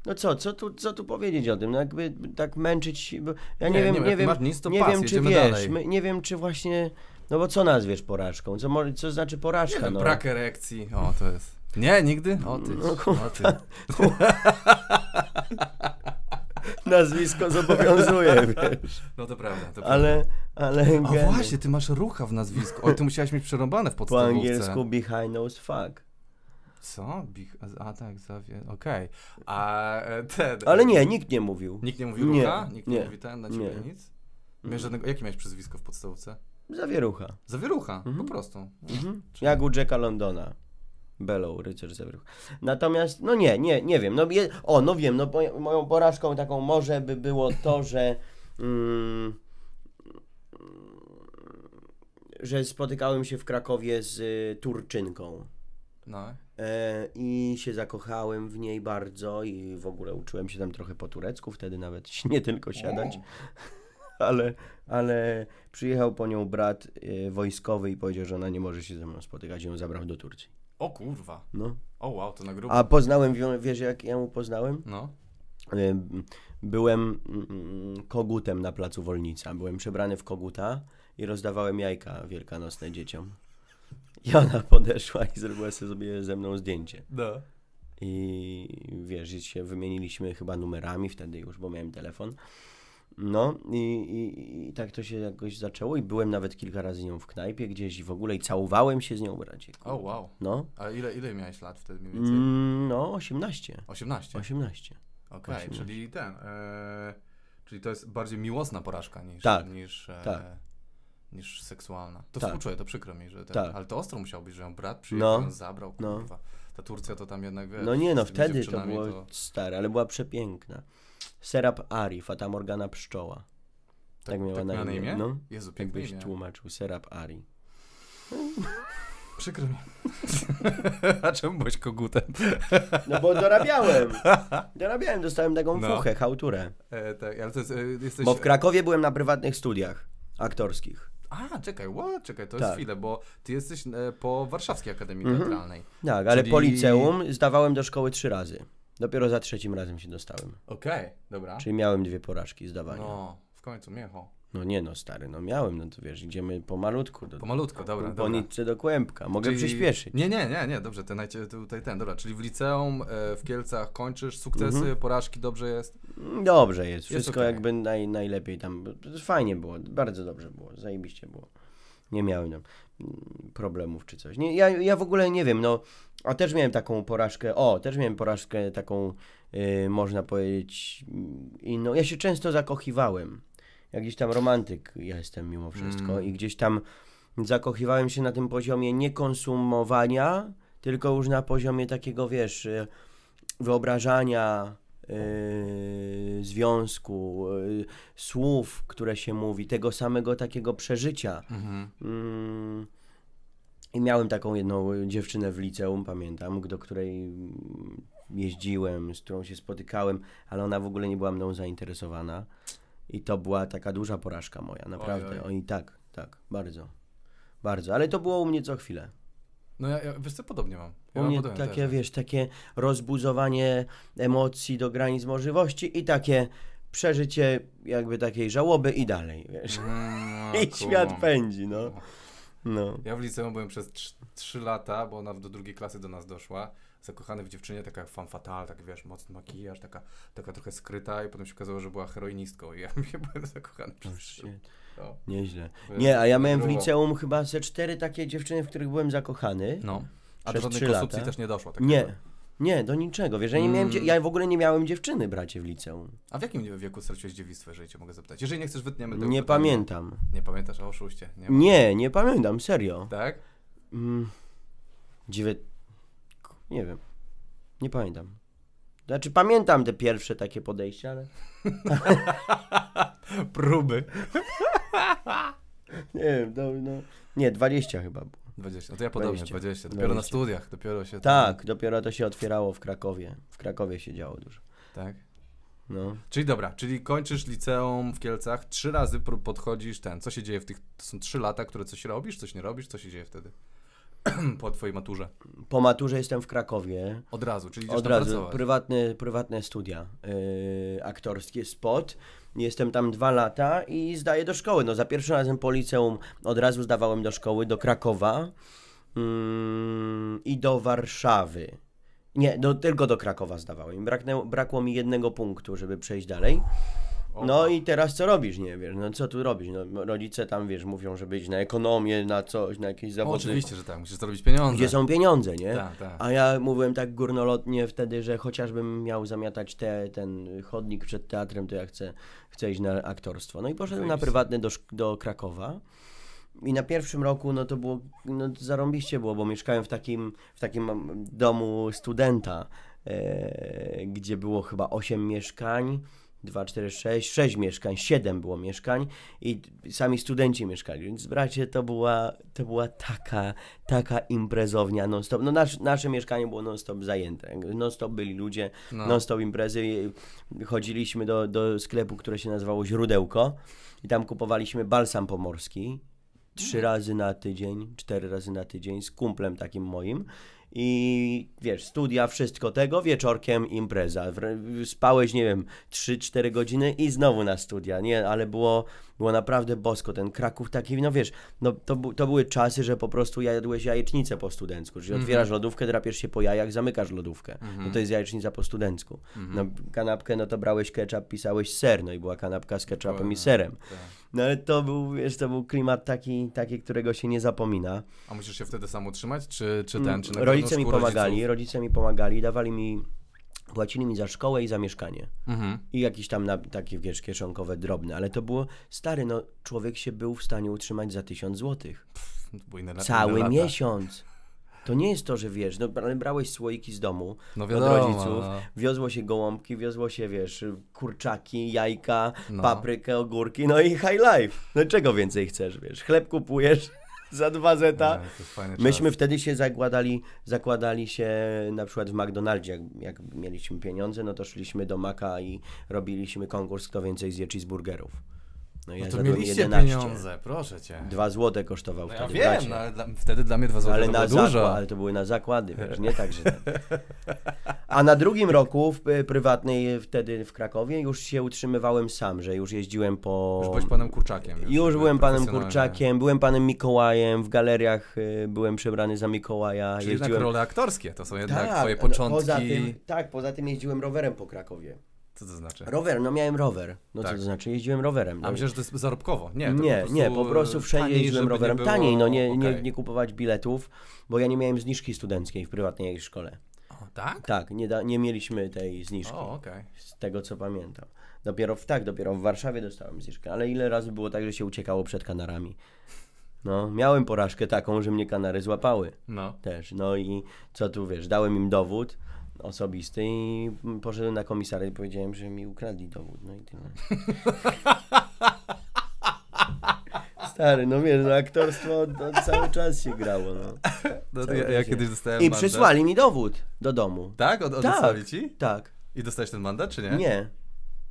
No co, co tu, co tu powiedzieć o tym? No jakby tak męczyć. Bo ja nie, Nie, wiem, nie, nie, wiem. nic, to nie pas, wiem, czy wiesz. My, nie wiem, czy właśnie. No bo co nazwiesz porażką? Co, może- co znaczy Nie porażka? wiem, no? brak erekcji. O, to jest. Nie, nigdy? O ty. No, o ty. Nazwisko zobowiązuje, wiesz. No to prawda. To prawda. Ale, ale. O geny. właśnie, ty masz rucha w nazwisku. O, ty musiałeś mieć przerąbane w Po podstawówce. angielsku behind knows fuck. Co? Big... A tak, zawie... Okej. A e, ten... Ale nie, nikt nie mówił. Nikt nie mówi Nie, rucha? Nikt nie, nie, mówi ten na ciebie nie. nic? Miałeś żadnego... Jakie miałeś przezwisko w podstawówce? Zawierucha. Zawierucha, Mhm. po prostu. Mhm. Jak u Jacka Londona. Bellow, rycerz zawierucha. Natomiast, no nie, nie, nie wiem. No, je, o, no wiem, no mo- moją porażką taką może by było to, że mm, że spotykałem się w Krakowie z y, Turczynką. No. E, I się zakochałem w niej bardzo i w ogóle uczyłem się tam trochę po turecku, wtedy nawet nie tylko siadać. ale, ale przyjechał po nią brat y, wojskowy i powiedział, że ona nie może się ze mną spotykać i ją zabrał do Turcji. O kurwa. No. O wow, to na grubo. A poznałem, wiesz jak ja ją poznałem? No. Y, Byłem mm, kogutem na placu Wolnica. Byłem przebrany w koguta i rozdawałem jajka wielkanocne dzieciom. I ona podeszła i zrobiła sobie ze mną zdjęcie. No. I wiesz, się wymieniliśmy chyba numerami wtedy już, bo miałem telefon. No i, i, i tak to się jakoś zaczęło i byłem nawet kilka razy z nią w knajpie gdzieś i w ogóle i całowałem się z nią, bracie. O, wow. No, A ile, ile miałeś lat wtedy mniej więcej? mm, no 18. 18. 18. Okej, 18. czyli ten. E, czyli to jest bardziej miłosna porażka niż, Tak, niż, e, tak. niż seksualna. To Tak. współczuję, to przykro mi, że ten, Tak. ale to ostro musiał być, że ją brat przyjechał, No, ją zabrał, no. kurwa. Ta Turcja to tam jednak, wiesz, No nie no, wtedy to było stare, ale była przepiękna. Serap Ari, Fata Morgana Pszczoła. Tak, miała na miała imię. No, Jezu, jakbyś imię. tłumaczył, Serap Ari. Przykro mi. A czemu byłeś kogutem? No bo dorabiałem. Dorabiałem, dostałem taką No. fuchę, chałturę. E, tak, ale to jest, e, jesteś... Bo w Krakowie byłem na prywatnych studiach aktorskich. A, czekaj, what? Czekaj, to Tak. jest chwilę, bo ty jesteś e, po Warszawskiej Akademii Mhm. Teatralnej. Tak, ale Czyli- po liceum zdawałem do szkoły trzy razy. Dopiero za trzecim razem się dostałem. Okej, dobra. Czyli miałem dwie porażki zdawania. No. No, w końcu, miecho. nie no, stary, no miałem, no to wiesz, idziemy pomalutku. Do, Pomalutko, dobra, po nitce do kłębka. Mogę Czyli- przyspieszyć. Nie, nie, nie, nie, dobrze, ten tutaj ten, dobra, czyli w liceum, e, w Kielcach kończysz, sukcesy, Mhm. porażki, dobrze jest. Dobrze jest, wszystko okej. jakby naj, najlepiej tam. Fajnie było, bardzo dobrze było, zajebiście było. Nie miałem tam mm, problemów czy coś. Nie, ja, ja w ogóle nie wiem, no, a też miałem taką porażkę, o, też miałem porażkę taką, y, można powiedzieć, mm, inną. Ja się często zakochiwałem. Ja gdzieś tam romantyk jestem mimo wszystko Mm. i gdzieś tam zakochiwałem się na tym poziomie nie konsumowania, tylko już na poziomie takiego, wiesz, y, wyobrażania yy, związku, yy, słów, które się mówi, tego samego takiego przeżycia. Mhm. Mm, I miałem taką jedną dziewczynę w liceum, pamiętam, do której jeździłem, z którą się spotykałem, ale ona w ogóle nie była mną zainteresowana. I to była taka duża porażka moja, naprawdę. oj. Oj, tak, tak, bardzo. Bardzo, ale to było u mnie co chwilę. No ja, ja wiesz co, podobnie mam. Ja U mam mnie podobnie takie, też. wiesz, takie rozbuzowanie emocji do granic możliwości i takie przeżycie jakby takiej żałoby i dalej, wiesz. Mm, I kumam. świat pędzi, no. No. Ja w liceum byłem przez 3 lata, bo ona do drugiej klasy do nas doszła. Zakochany w dziewczynie, taka fan fatal, tak wiesz, mocny makijaż, taka, taka trochę skryta i potem się okazało, że była heroinistką i ja byłem zakochany przez Oh, shit. no. Nieźle. Wiesz, Nie, a ja miałem w liceum chyba ze cztery takie dziewczyny, w których byłem zakochany. No. A do żadnej konsumpcji też nie doszło. takiego. Nie, nie, do niczego. Wiesz, ja nie miałem, Mm. ja w ogóle nie miałem dziewczyny, bracie, w liceum. A w jakim wieku straciłeś dziewictwo, jeżeli cię mogę zapytać? Jeżeli nie chcesz, wytniemy tego Nie pytania. pamiętam. Nie pamiętasz o oszuście? Nie. Nie, nie pamiętam, serio. Tak? Mm, dziewię... Nie wiem. Nie pamiętam. Znaczy pamiętam te pierwsze takie podejścia, ale... Próby. Nie wiem, to, no... Nie, 20 chyba było. 20. No to ja podobnie, 20. 20. Dopiero na 20. studiach, dopiero się... Tak, dopiero to się otwierało w Krakowie. W Krakowie się działo dużo. Tak. No. Czyli dobra, czyli kończysz liceum w Kielcach, trzy razy podchodzisz ten, co się dzieje w tych, to są trzy lata, które coś robisz, coś nie robisz, co się dzieje wtedy? po twojej maturze. Po maturze jestem w Krakowie. Od razu, czyli Od razu pracować. prywatne, prywatne studia yy, aktorskie, spot. Jestem tam dwa lata i zdaję do szkoły. No za pierwszym razem po liceum od razu zdawałem do szkoły, do Krakowa mm, i do Warszawy. Nie, do, tylko do Krakowa zdawałem. Braknę, brakło mi jednego punktu, żeby przejść dalej. O, No i teraz co robisz, nie wiesz, no co tu robić? No, rodzice tam, wiesz, mówią, żeby iść na ekonomię, na coś, na jakieś zawody. oczywiście, że tak, musisz zarobić pieniądze. Gdzie są pieniądze, nie? Tak, tak. A ja mówiłem tak górnolotnie wtedy, że chociażbym miał zamiatać te, ten chodnik przed teatrem, to ja chcę, chcę iść na aktorstwo. No i poszedłem na Zajebiście. prywatne do, szk- do Krakowa. I na pierwszym roku, no to było, no zarąbiście było, bo mieszkałem w takim, w takim domu studenta, e, gdzie było chyba 8 mieszkań, 2, 4, 6, 6 mieszkań, 7 było mieszkań i sami studenci mieszkali, więc bracie, to była, to była taka, taka imprezownia non-stop. No nasz, nasze mieszkanie było non-stop zajęte, non-stop byli ludzie, No. non-stop imprezy. Chodziliśmy do, do sklepu, które się nazywało Źródełko i tam kupowaliśmy balsam pomorski trzy razy na tydzień, cztery razy na tydzień z kumplem takim moim i wiesz, studia, wszystko tego, wieczorkiem impreza. Spałeś, nie wiem, 3-4 godziny i znowu na studia, nie, ale było, było naprawdę bosko. Ten Kraków taki, no wiesz, no to, to były czasy, że po prostu jadłeś jajecznicę po studencku, czyli otwierasz lodówkę, drapiesz się po jajach, zamykasz lodówkę. No to jest jajecznica po studencku. No kanapkę, no to brałeś ketchup, pisałeś ser, no i była kanapka z ketchupem i serem. Tak. No ale to był, wiesz, to był klimat taki, taki którego się nie zapomina. A musisz się wtedy sam utrzymać, czy, czy ten, czy na Mm, Rodzice mi pomagali, rodziców? rodzice mi pomagali, dawali mi, płacili mi za szkołę i za mieszkanie. Mhm. I jakieś tam na, takie, wiesz, kieszonkowe, drobne, ale to było, stary, no człowiek się był w stanie utrzymać za tysiąc złotych. Cały miesiąc. To nie jest to, że wiesz, no ale brałeś słoiki z domu No od wiadomo, rodziców, no. wiozło się gołąbki, wiozło się, wiesz, kurczaki, jajka, No. paprykę, ogórki, no i high life. No czego więcej chcesz, wiesz, chleb kupujesz za dwa zeta. Myśmy czas. wtedy się zakładali, zakładali się na przykład w McDonaldzie, jak, jak mieliśmy pieniądze, no to szliśmy do Maka i robiliśmy konkurs, kto więcej zje cheeseburgerów. No ja No to mieliście 11. pieniądze, proszę cię. Dwa złote kosztował No ja wtedy wiem, bracie. no, ale dla, wtedy dla mnie dwa złote ale to na było dużo. zakład, ale to były na zakłady, wiesz, nie tak, że... A na drugim roku w y, prywatnej wtedy w Krakowie już się utrzymywałem sam, że już jeździłem po... Już byłeś panem Kurczakiem. Już byłem panem. Kurczakiem, byłem panem Mikołajem, w galeriach byłem przebrany za Mikołaja. Czyli jednak role aktorskie, to są jednak twoje no, początki. Poza tym, tak, poza tym jeździłem rowerem po Krakowie. Co to znaczy? Rower, no miałem rower. No Tak. co to znaczy? Jeździłem rowerem. No. A myślę, że to jest zarobkowo. Nie, nie, po nie, po prostu wszędzie taniej, jeździłem rowerem. Nie było... Taniej, no nie, nie, okej. nie kupować biletów, bo ja nie miałem zniżki studenckiej w prywatnej szkole. O, tak? Tak, nie, da, nie mieliśmy tej zniżki, O, okej. z tego co pamiętam. Dopiero w tak, dopiero w Warszawie dostałem zniżkę, ale ile razy było tak, że się uciekało przed kanarami. No, miałem porażkę taką, że mnie kanary złapały No. też. No i co tu wiesz, dałem im dowód osobisty i poszedłem na komisariat i powiedziałem, że mi ukradli dowód. No i tyle. Stary, no wiesz, no aktorstwo to cały czas się grało. No. no to ja, ja kiedyś dostałem I mandat. przysłali mi dowód do domu. Tak? Od, Tak. odesłali ci? Tak. I dostałeś ten mandat, czy nie? Nie.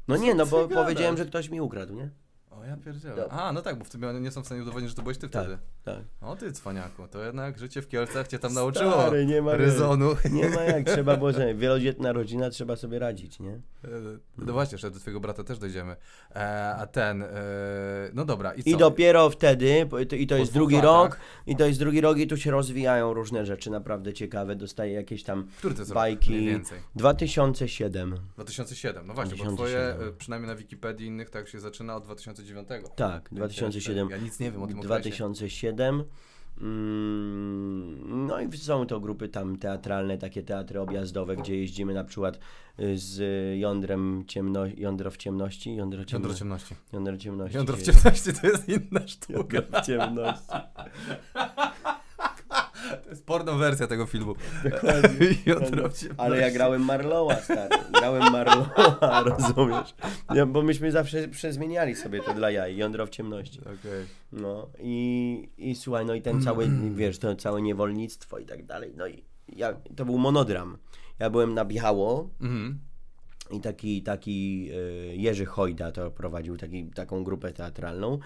No nie, no bo ty powiedziałem, że ktoś mi ukradł, nie? O, ja. Dobra. A, no tak, bo w tym nie są w stanie udowodnić, że to byłeś ty Tak, wtedy. Tak. O ty cwaniaku, to jednak życie w Kielcach cię tam nauczyło. Stary, nie ma Rezonu. Nie ma jak, trzeba było, że wielodzietna rodzina, trzeba sobie radzić, nie? No właśnie, jeszcze do twojego brata też dojdziemy. E, a ten, e, no dobra, i co? I dopiero wtedy, bo to- i to jest drugi latach? rok, i to jest drugi rok i tu się rozwijają różne rzeczy naprawdę ciekawe, dostaję jakieś tam Który to jest bajki. rok mniej więcej? 2007. 2007, no właśnie, bo 2007. twoje, e, przynajmniej na Wikipedii innych, tak się zaczyna od 2009. Tak, 2007. Ja nic nie wiem o tym okresie. 2007. Mm, No i są to grupy tam teatralne, takie teatry objazdowe, gdzie jeździmy na przykład y, z jądrem ciemno, jądro w ciemności, jądro, ciemno, Jądro ciemności. jądro ciemności. Jądro w ciemności to jest inna sztuka. Jądro w ciemności. To jest porno wersja tego filmu. Dokładnie. Ciemności. Ale ja grałem Marlowa, stary. Grałem Marlowa, rozumiesz? Ja, bo myśmy zawsze przezmieniali sobie to dla jaj, jądro w ciemności. Okej. No i, i słuchaj, no i ten cały, wiesz, to całe niewolnictwo i tak dalej. No i ja, to był monodram. Ja byłem na Biało Mhm. i taki, taki y, Jerzy Hojda to prowadził taki, taką grupę teatralną,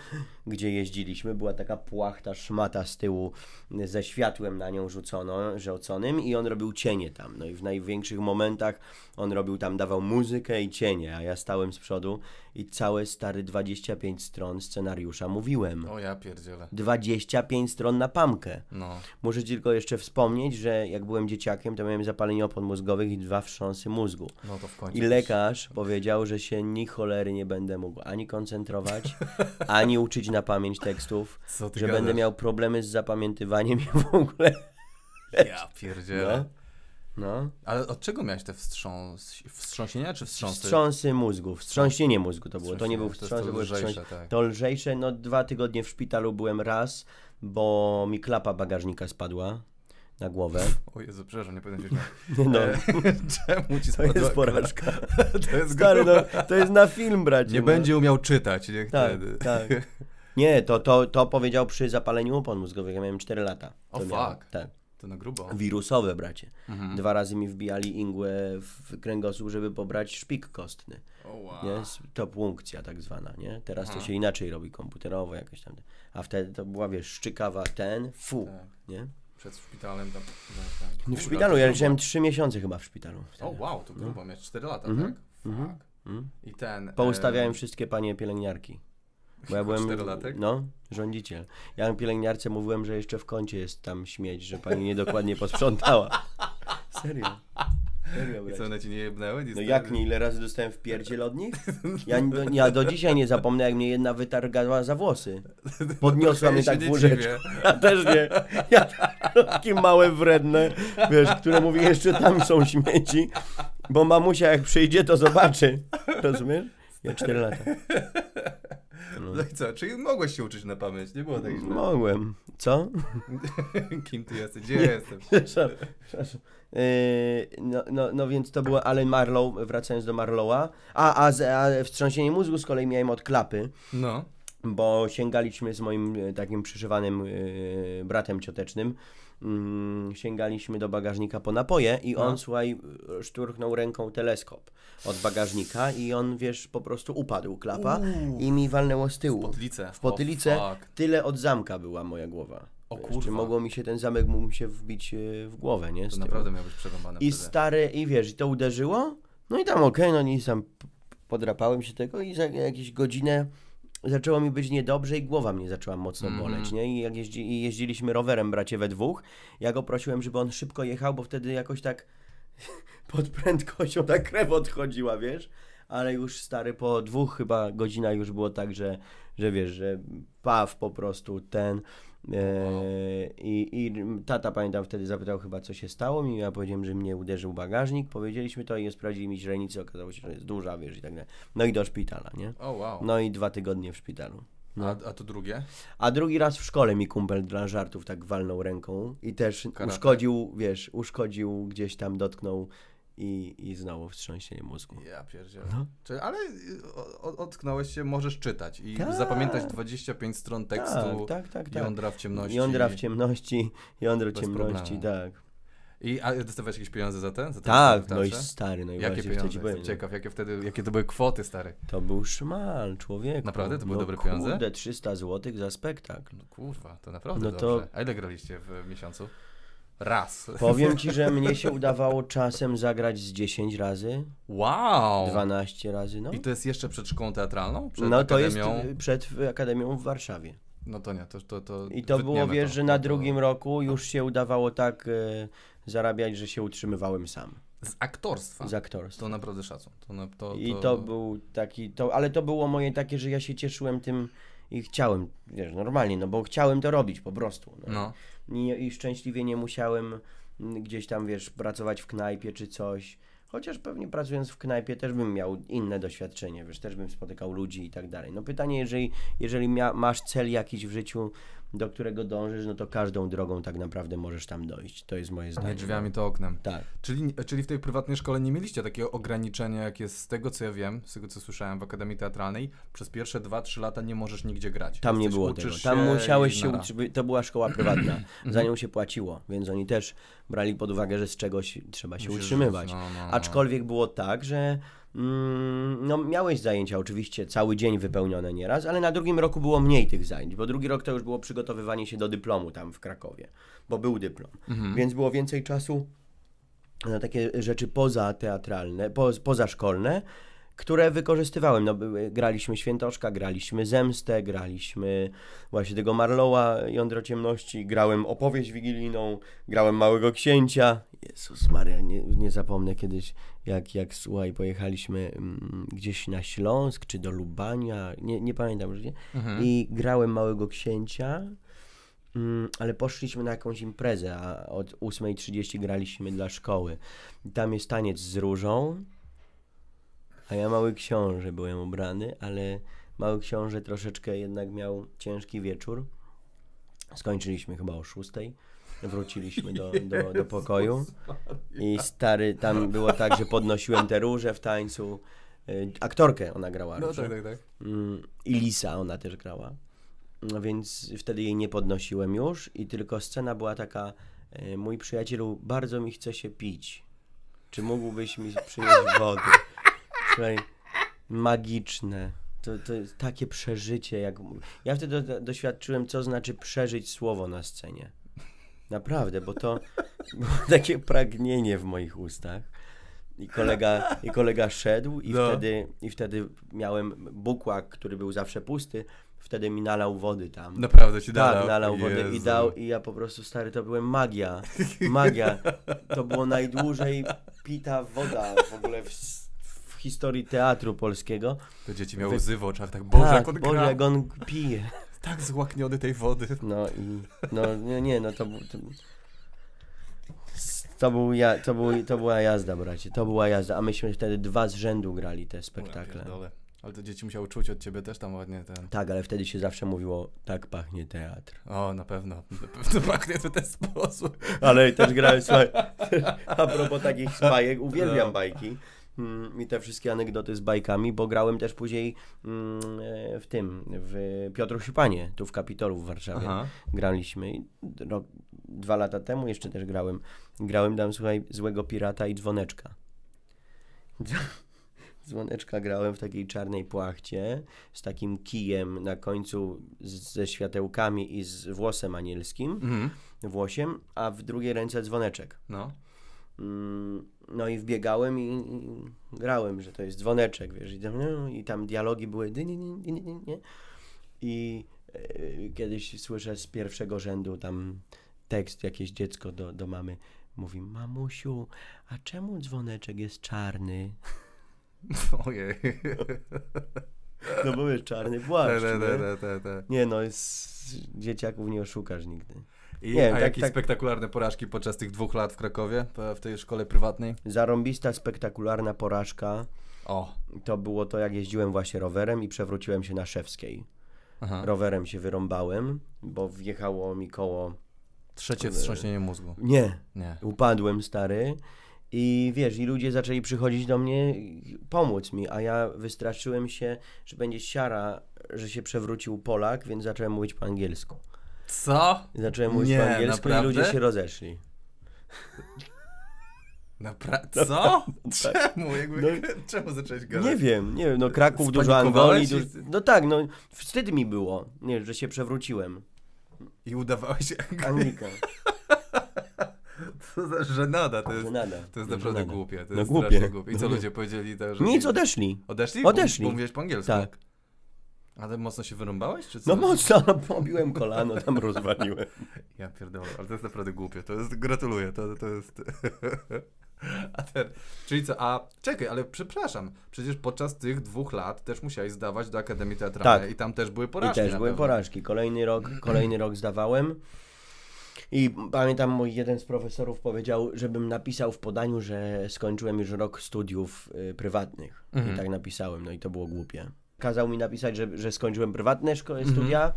gdzie jeździliśmy. Była taka płachta, szmata z tyłu ze światłem na nią rzucono, rzuconym i on robił cienie tam. No i w największych momentach on robił tam, dawał muzykę i cienie, a ja stałem z przodu i całe stary 25 stron scenariusza mówiłem. O ja pierdzielę. 25 stron na pamkę. No. Muszę ci tylko jeszcze wspomnieć, że jak byłem dzieciakiem, to miałem zapalenie opon mózgowych i dwa wstrząsy mózgu. No to w końcu. I lekarz powiedział, że się ni cholery nie będę mógł ani koncentrować, ani uczyć na pamięć tekstów, że gadasz? będę miał problemy z zapamiętywaniem i w ogóle. Ja pierdzielę. No. Ale od czego miałeś te wstrząs... wstrząsienia czy wstrząsy? Wstrząsy mózgu, wstrząśnienie mózgu to było. To nie był wstrząs, to to jest to wstrząs. lżejsze, tak. To lżejsze, no dwa tygodnie w szpitalu byłem raz, bo mi klapa bagażnika spadła na głowę. O Jezu, przepraszam, nie powinienem się. No. E, Czemu ci To spadła jest kla- porażka. To jest Stary, no, to jest na film, bracie. Nie no. będzie umiał czytać, nie Tak, wtedy. tak. Nie, to, to, to powiedział przy zapaleniu opon mózgowych. Ja miałem 4 lata. O, miałem, fuck. Tak. To na grubo. Wirusowe, bracie. Mhm. Dwa razy mi wbijali igłę w kręgosłup, żeby pobrać szpik kostny. O, wow. Nie? To punkcja tak zwana, nie? Teraz Aha. to się inaczej robi komputerowo jakoś tam. A wtedy to była, wiesz, szczykawa ten, fu, Tak. nie? Przed szpitalem tam. No w szpitalu, ja leżałem 3 miesiące chyba w szpitalu. O wow, to grubo, miałeś 4 lata, Mhm. tak? Mhm. Fuck. Mhm. I ten... Poustawiałem em, wszystkie panie pielęgniarki. Bo ja byłem. No, rządziciel. Ja pielęgniarce mówiłem, że jeszcze w kącie jest tam śmieć, że pani niedokładnie posprzątała. Serio. Serio, I co, one ci nie jebnęły? No jak nie, ile razy dostałem w pierdziel od nich? Ja do, ja do dzisiaj nie zapomnę, jak mnie jedna wytargała za włosy. Podniosła mnie Ja się tak w łóżeczku. Ja też nie. Ja takie małe, wredne, wiesz, które mówi, jeszcze tam są śmieci, bo mamusia jak przyjdzie, to zobaczy. Rozumiesz? Ja 4 lata. No. No i co, czyli mogłeś się uczyć na pamięć, nie było tak źle. Mogłem. Co? Kim ty jesteś? Gdzie ja jestem? Przepraszam. przepraszam. Yy, no, no, no więc to było Allen Marlow, wracając do Marlowa. A, a, z- a wstrząsienie mózgu z kolei miałem od klapy. No. bo sięgaliśmy z moim e, takim przyszywanym e, bratem ciotecznym, mm, sięgaliśmy do bagażnika po napoje i on, No. słuchaj, szturchnął ręką teleskop od bagażnika i on, wiesz, po prostu upadł, klapa i mi walnęło z tyłu. W potylicę O, fuck. tyle od zamka była moja głowa. O kurwa. Czy mogło mi się, ten zamek mógł mi się wbić e, w głowę, nie? Z To tyłu. naprawdę miał być przerąbane I wtedy. stary, i wiesz, i to uderzyło, no i tam okej, no i tam p- podrapałem się tego i za jakieś godzinę zaczęło mi być niedobrze i głowa mnie zaczęła mocno Mhm. boleć, nie? I jak jeździ, i jeździliśmy rowerem, bracie, we dwóch, ja go prosiłem, żeby on szybko jechał, bo wtedy jakoś tak pod prędkością ta krew odchodziła, wiesz? Ale już stary, po dwóch chyba godzinach już było tak, że, że wiesz, że paw po prostu ten... E, i, I tata pamiętam wtedy zapytał chyba co się stało mi, ja powiedziałem, że mnie uderzył bagażnik, powiedzieliśmy to i sprawdzili mi źrenicę, okazało się, że jest duża, wiesz i tak dalej. No i do szpitala, nie? O wow. No i dwa tygodnie w szpitalu. A, a to drugie? A drugi raz w szkole mi kumpel dla żartów tak walnął ręką i też Karate. uszkodził, wiesz, uszkodził, gdzieś tam dotknął i, i znowu wstrząsienie mózgu. Ja pierdzielę. No. Czy, ale y, o- otknąłeś się, możesz czytać i Tak. zapamiętać 25 stron tekstu Tak, tak, tak. tak. jądra w ciemności. Jądra w ciemności, jądro ciemności, problemu. tak. I a dostawałeś jakieś pieniądze za ten? Za ten Tak, za no i stary, no i Jakie pieniądze? powiem. no. ciekaw, jakie wtedy, jakie to były kwoty, stary. To był szmal, człowieku. Naprawdę? To były no, dobre pieniądze? Kurde, 300 zł za spektakl. No kurwa, to naprawdę No to- dobrze. A ile graliście w miesiącu? Raz. Powiem ci, że mnie się udawało czasem zagrać z 10 razy, Wow! 12 razy, no. I to jest jeszcze przed szkołą teatralną? Przed No to jest akademią? przed Akademią w Warszawie. No to nie, to, to, to I to było, wiesz, to. że na To- to- drugim roku już się udawało tak y, zarabiać, że się utrzymywałem sam Z aktorstwa. z aktorstwa. To naprawdę szacun. To, na- to, I to był taki, to, ale to było moje takie, że ja się cieszyłem tym i chciałem, wiesz, normalnie, no bo chciałem to robić po prostu. No. No. I, I szczęśliwie nie musiałem mm, gdzieś tam, wiesz, pracować w knajpie czy coś. Chociaż pewnie pracując w knajpie też bym miał inne doświadczenie, wiesz, też bym spotykał ludzi i tak dalej. No pytanie, jeżeli, jeżeli mia- masz cel jakiś w życiu, do którego dążysz, no to każdą drogą tak naprawdę możesz tam dojść. To jest moje zdanie. Nie drzwiami, to oknem. Tak. Czyli, czyli w tej prywatnej szkole nie mieliście takiego ograniczenia, jak jest z tego, co ja wiem, z tego, co słyszałem w Akademii Teatralnej, przez pierwsze 2-3 lata nie możesz nigdzie grać. Tam nie Jesteś- było uczysz tego. Tam musiałeś i się uczyć. To była szkoła prywatna. Za nią się płaciło, więc oni też brali pod uwagę, że z czegoś trzeba się Musisz utrzymywać. żyć, no, no, no. Aczkolwiek było tak, że no, miałeś zajęcia oczywiście cały dzień wypełnione nieraz, ale na drugim roku było mniej tych zajęć, bo drugi rok to już było przygotowywanie się do dyplomu tam w Krakowie, bo był dyplom. Mhm. Więc było więcej czasu na takie rzeczy pozateatralne, po, pozaszkolne, które wykorzystywałem. No, graliśmy Świętoszka, graliśmy Zemstę, graliśmy właśnie tego Marlowa, Jądro Ciemności, grałem opowieść wigilijną, grałem Małego Księcia. Jezus Maria, nie, nie zapomnę kiedyś, jak, jak słuchaj, pojechaliśmy mm, gdzieś na Śląsk, czy do Lubania, nie, nie pamiętam już, nie? Mhm. I grałem Małego Księcia, mm, ale poszliśmy na jakąś imprezę, a od 8.30 graliśmy dla szkoły. I tam jest taniec z różą, a ja Mały Książę byłem ubrany, ale Mały Książę troszeczkę jednak miał ciężki wieczór. Skończyliśmy chyba o 6.00. Wróciliśmy do, do, do pokoju i stary, tam było tak, że podnosiłem te róże w tańcu. Y, Aktorkę ona grała No tak, tak, tak. Mm, I Lisa ona też grała. No więc wtedy jej nie podnosiłem już i tylko scena była taka, e, mój przyjacielu, bardzo mi chce się pić. Czy mógłbyś mi przynieść wody? Słuchaj, magiczne. To, to jest takie przeżycie, jak... Ja wtedy do, doświadczyłem, co znaczy przeżyć słowo na scenie. Naprawdę, bo to było takie pragnienie w moich ustach. I kolega, i kolega szedł i, No. wtedy, i wtedy miałem bukłak, który był zawsze pusty, wtedy mi nalał wody tam. Naprawdę ci dał. Tak, nalał wody i Jezu. dał i ja po prostu, stary, to byłem magia. Magia. To było najdłużej pita woda w ogóle w, w historii teatru polskiego. To dzieci miały łzy w oczach, tak Boże, tak, jak on Boże, jak on pije. Tak złakniony tej wody. No i, no nie, nie no to był... To, to, był ja, to, był, to była jazda, bracie, to była jazda, a myśmy wtedy dwa z rzędu grali te spektakle. Ale to dzieci musiały czuć od ciebie też tam ładnie ten... Tak, ale wtedy się zawsze mówiło, tak pachnie teatr. O, na pewno. Na pewno pachnie to w ten sposób. Ale też grałem, słuchaj, a propos takich bajek, uwielbiam No. bajki. Mm, I te wszystkie anegdoty z bajkami, bo grałem też później mm, e, w tym, w Piotrusiu Panie, tu w Kapitolu w Warszawie. Aha. Graliśmy rok, dwa lata temu jeszcze też grałem. Grałem tam, słuchaj, Złego Pirata i Dzwoneczka. Dzwoneczka grałem w takiej czarnej płachcie z takim kijem na końcu z, ze światełkami i z włosem anielskim Mhm. włosiem, a w drugiej ręce dzwoneczek. No. Mm, No i wbiegałem i, i grałem, że to jest dzwoneczek, wiesz, i tam, no, i tam dialogi były dy, dy, dy, dy, nie? i e, kiedyś słyszę z pierwszego rzędu tam tekst, jakieś dziecko do, do mamy mówi, mamusiu, a czemu dzwoneczek jest czarny? Ojej. No bo jest czarny płaszcz, te, nie? te, te. Nie no, jest, dzieciaków nie oszukasz nigdy. I, Nie, a tak- jakieś tak- spektakularne porażki podczas tych dwóch lat w Krakowie, w tej szkole prywatnej? Zarąbista, spektakularna porażka O. to było to, jak jeździłem właśnie rowerem i przewróciłem się na Szewskiej. Aha. Rowerem się wyrąbałem, bo wjechało mi koło. Trzecie wstrząśnienie mózgu. Nie, Nie. upadłem stary. I wiesz, i ludzie zaczęli przychodzić do mnie pomóc mi, a ja wystraszyłem się, że będzie siara, że się przewrócił Polak, więc zacząłem mówić po angielsku. Co? Zacząłem mówić Nie, po angielsku i naprawdę? ludzie się rozeszli. Naprawdę? Co? tak. Czemu? Jakby, No. czemu zacząłeś gadać? Nie wiem, nie wiem, no Kraków, dużo Angolii. I- No tak, no wstyd mi było, nie, że się przewróciłem. I udawałeś Anglika, Co za żenada, to jest, żenada. to jest naprawdę żenada. głupie. To No jest głupie. strasznie głupie. I co No. ludzie powiedzieli? Tak, że Nic, odeszli. Odeszli? Odeszli. Bo, bo mówiłeś po angielsku? Tak. Ale mocno się wyrąbałeś, czy co? No mocno, no, pobiłem kolano, tam rozwaliłem. Ja pierdolę, ale to jest naprawdę głupie. To jest, gratuluję, to, to jest... A ten, czyli co, a czekaj, ale przepraszam, przecież podczas tych dwóch lat też musiałeś zdawać do Akademii Teatralnej Tak. i tam też były I porażki też na były pewno. porażki. Kolejny rok, kolejny rok zdawałem. I pamiętam, mój jeden z profesorów powiedział, żebym napisał w podaniu, że skończyłem już rok studiów y, prywatnych. Mhm. I tak napisałem, no i to było głupie. Kazał mi napisać, że, że skończyłem prywatne szko- Mhm. studia,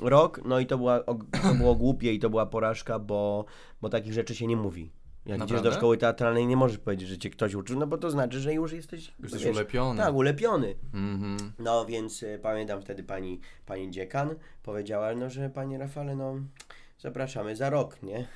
rok, no i to, była, to było głupie i to była porażka, bo, bo takich rzeczy się nie mówi. Jak idziesz Naprawdę? do szkoły teatralnej, nie możesz powiedzieć, że cię ktoś uczył, no bo to znaczy, że już jesteś... Jesteś wiesz, ulepiony. Tak, ulepiony. Mhm. No więc y, pamiętam wtedy pani, pani dziekan powiedziała, no że panie Rafale, no zapraszamy za rok, nie?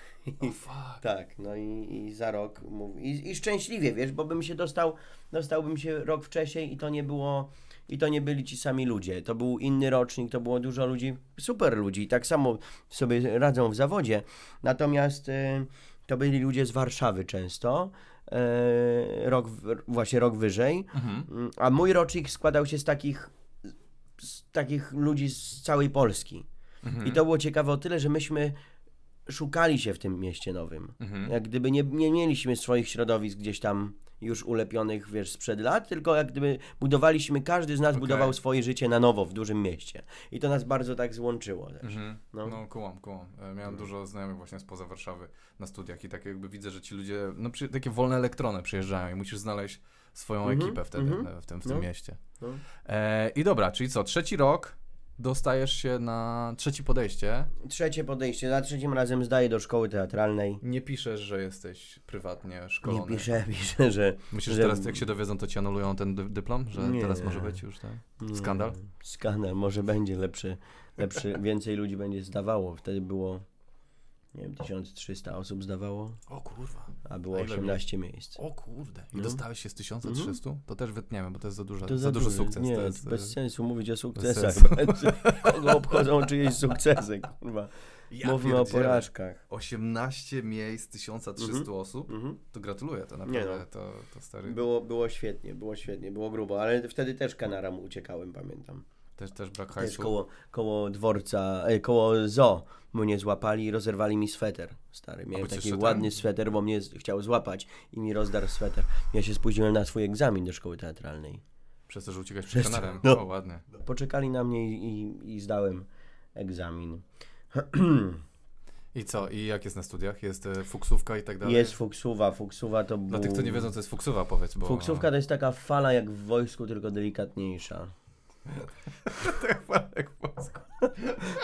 Fuck. Tak, no i, i za rok i, i szczęśliwie, wiesz, bo bym się dostał, dostałbym się rok wcześniej i to nie było, i to nie byli ci sami ludzie, to był inny rocznik, to było dużo ludzi, super ludzi tak samo sobie radzą w zawodzie, natomiast y, to byli ludzie z Warszawy często, y, rok, właśnie rok wyżej, Mhm. Mm, A mój rocznik składał się z takich, z takich ludzi z całej Polski. Mhm. I to było ciekawe o tyle, że myśmy szukali się w tym mieście nowym. Mhm. Jak gdyby nie, nie mieliśmy swoich środowisk gdzieś tam już ulepionych, wiesz, sprzed lat, tylko jak gdyby budowaliśmy, każdy z nas Okej. budował swoje życie na nowo w dużym mieście. I to nas bardzo tak złączyło też. Mhm. No. No, kułam, kułam. E, Miałem dużo znajomych właśnie spoza Warszawy na studiach i tak jakby widzę, że ci ludzie, no przy, takie wolne elektrony przyjeżdżają i musisz znaleźć swoją Mhm, ekipę wtedy mhm. e, w tym, w tym No. mieście. No. E, I dobra, czyli co, trzeci rok dostajesz się na trzecie podejście, Trzecie podejście. Za trzecim razem zdaję do szkoły teatralnej. nie piszesz, że jesteś prywatnie szkolony. Nie piszę, piszę, że... Myślisz, że- teraz jak się dowiedzą, to ci anulują ten dy- dyplom? Że Nie. teraz może być już tak? Nie, Skandal? Skandal, może będzie lepszy, lepszy, więcej ludzi będzie zdawało. Wtedy było, Nie wiem, 1300 osób zdawało, O kurwa. a było A ile 18 miejsc. O kurde. I No. dostałeś się z 1300? To też wytniemy, bo to jest za dużo, To za, duży duży- sukces. Nie, jest, bez e, sensu mówić o sukcesach. Kogo obchodzą czyjeś sukcesy, kurwa. ja Mówmy o porażkach. 18 miejsc, 1300 Mhm. osób. Mhm. To gratuluję, to naprawdę, no. to, to stary. Było, było świetnie, było świetnie, było grubo, ale wtedy też kanaram uciekałem, pamiętam. Też, też brak Też hajsu. koło, koło dworca, e, koło zoo mnie złapali i rozerwali mi sweter, stary. Miałem taki ładny sweter, bo mnie chciał złapać i mi rozdarł sweter. Ja się spóźniłem na swój egzamin do szkoły teatralnej. Przez to, że uciekać przed kanarem. no. O, ładnie. Poczekali na mnie i, i, zdałem egzamin. I co? I jak jest na studiach? Jest e, fuksówka i tak dalej? Jest fuksuwa, fuksuwa to Dla był... tych, co nie wiedzą, co jest fuksuwa, powiedz, bo... Fuksówka to jest taka fala jak w wojsku, tylko delikatniejsza. Jak w Polsku.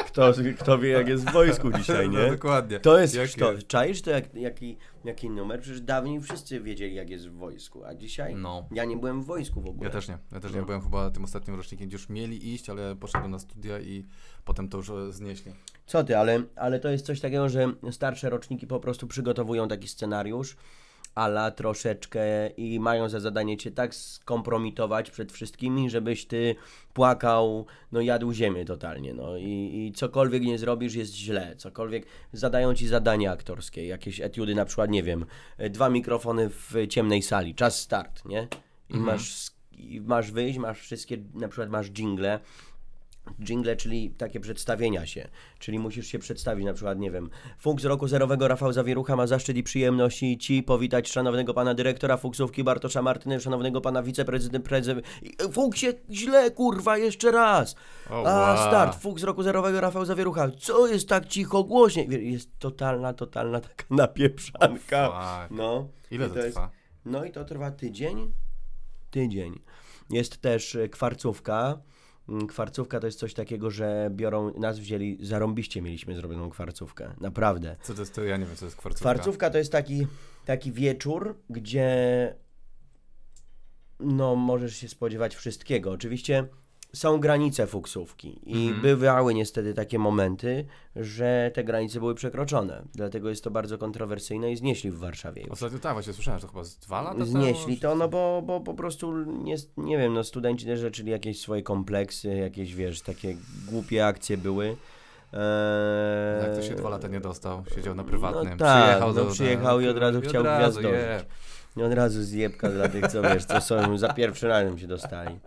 Kto, kto wie jak jest w wojsku dzisiaj, No, nie? dokładnie. To jest Jak kto? jest? Czaisz to jak, jaki, jaki numer? Przecież dawniej wszyscy wiedzieli jak jest w wojsku, a dzisiaj? No. Ja nie byłem w wojsku w ogóle. Ja też nie. Ja też nie No. byłem chyba tym ostatnim rocznikiem, gdzie już mieli iść, ale poszedłem na studia i potem to już e, znieśli. Co ty, ale, ale to jest coś takiego, że starsze roczniki po prostu przygotowują taki scenariusz, ala troszeczkę i mają za zadanie cię tak skompromitować przed wszystkimi, żebyś ty płakał, no jadł ziemię totalnie, no i, i cokolwiek nie zrobisz jest źle, cokolwiek, zadają ci zadania aktorskie, jakieś etiudy na przykład, nie wiem, dwa mikrofony w ciemnej sali, czas start, nie? I Mhm. masz, i masz wyjść, masz wszystkie, na przykład masz jingle, Jingle, czyli takie przedstawienia się, czyli musisz się przedstawić, na przykład, nie wiem, Fuks roku zerowego Rafał Zawierucha ma zaszczyt i przyjemności Ci powitać szanownego pana dyrektora Fuksówki Bartosza Martyny, szanownego pana wiceprezydent, prezydent... Fuksie, źle, kurwa, jeszcze raz! O, A, wow. start, Fuks roku zerowego Rafał Zawierucha, co jest tak cicho, głośnie? Jest totalna, totalna taka napieprzanka. Fuck. No. Ile I to, to jest- trwa? No i to trwa tydzień. Tydzień. Jest też e, kwarcówka. Mm, Kwarcówka to jest coś takiego, że biorą, nas wzięli, zarąbiście mieliśmy zrobioną kwarcówkę. Naprawdę. Co to jest? To ja nie wiem, co to jest kwarcówka. Kwarcówka to jest taki, taki wieczór, gdzie no możesz się spodziewać wszystkiego. Oczywiście są granice fuksówki i Mhm. bywały niestety takie momenty, że te granice były przekroczone. Dlatego jest to bardzo kontrowersyjne i znieśli w Warszawie. już. Ostatnio tak, właśnie słyszałem, że to chyba z dwa lata Znieśli to, no bo, bo po prostu nie, nie wiem, no studenci też rzeczyli jakieś swoje kompleksy, jakieś wiesz, takie głupie akcje były. Eee, Jak to się dwa lata nie dostał, siedział na prywatnym. No tak, przyjechał, no do, przyjechał i od razu i chciał gwiazdować. je. Nie od razu zjebka dla tych, co wiesz, co są za pierwszy razem się dostali.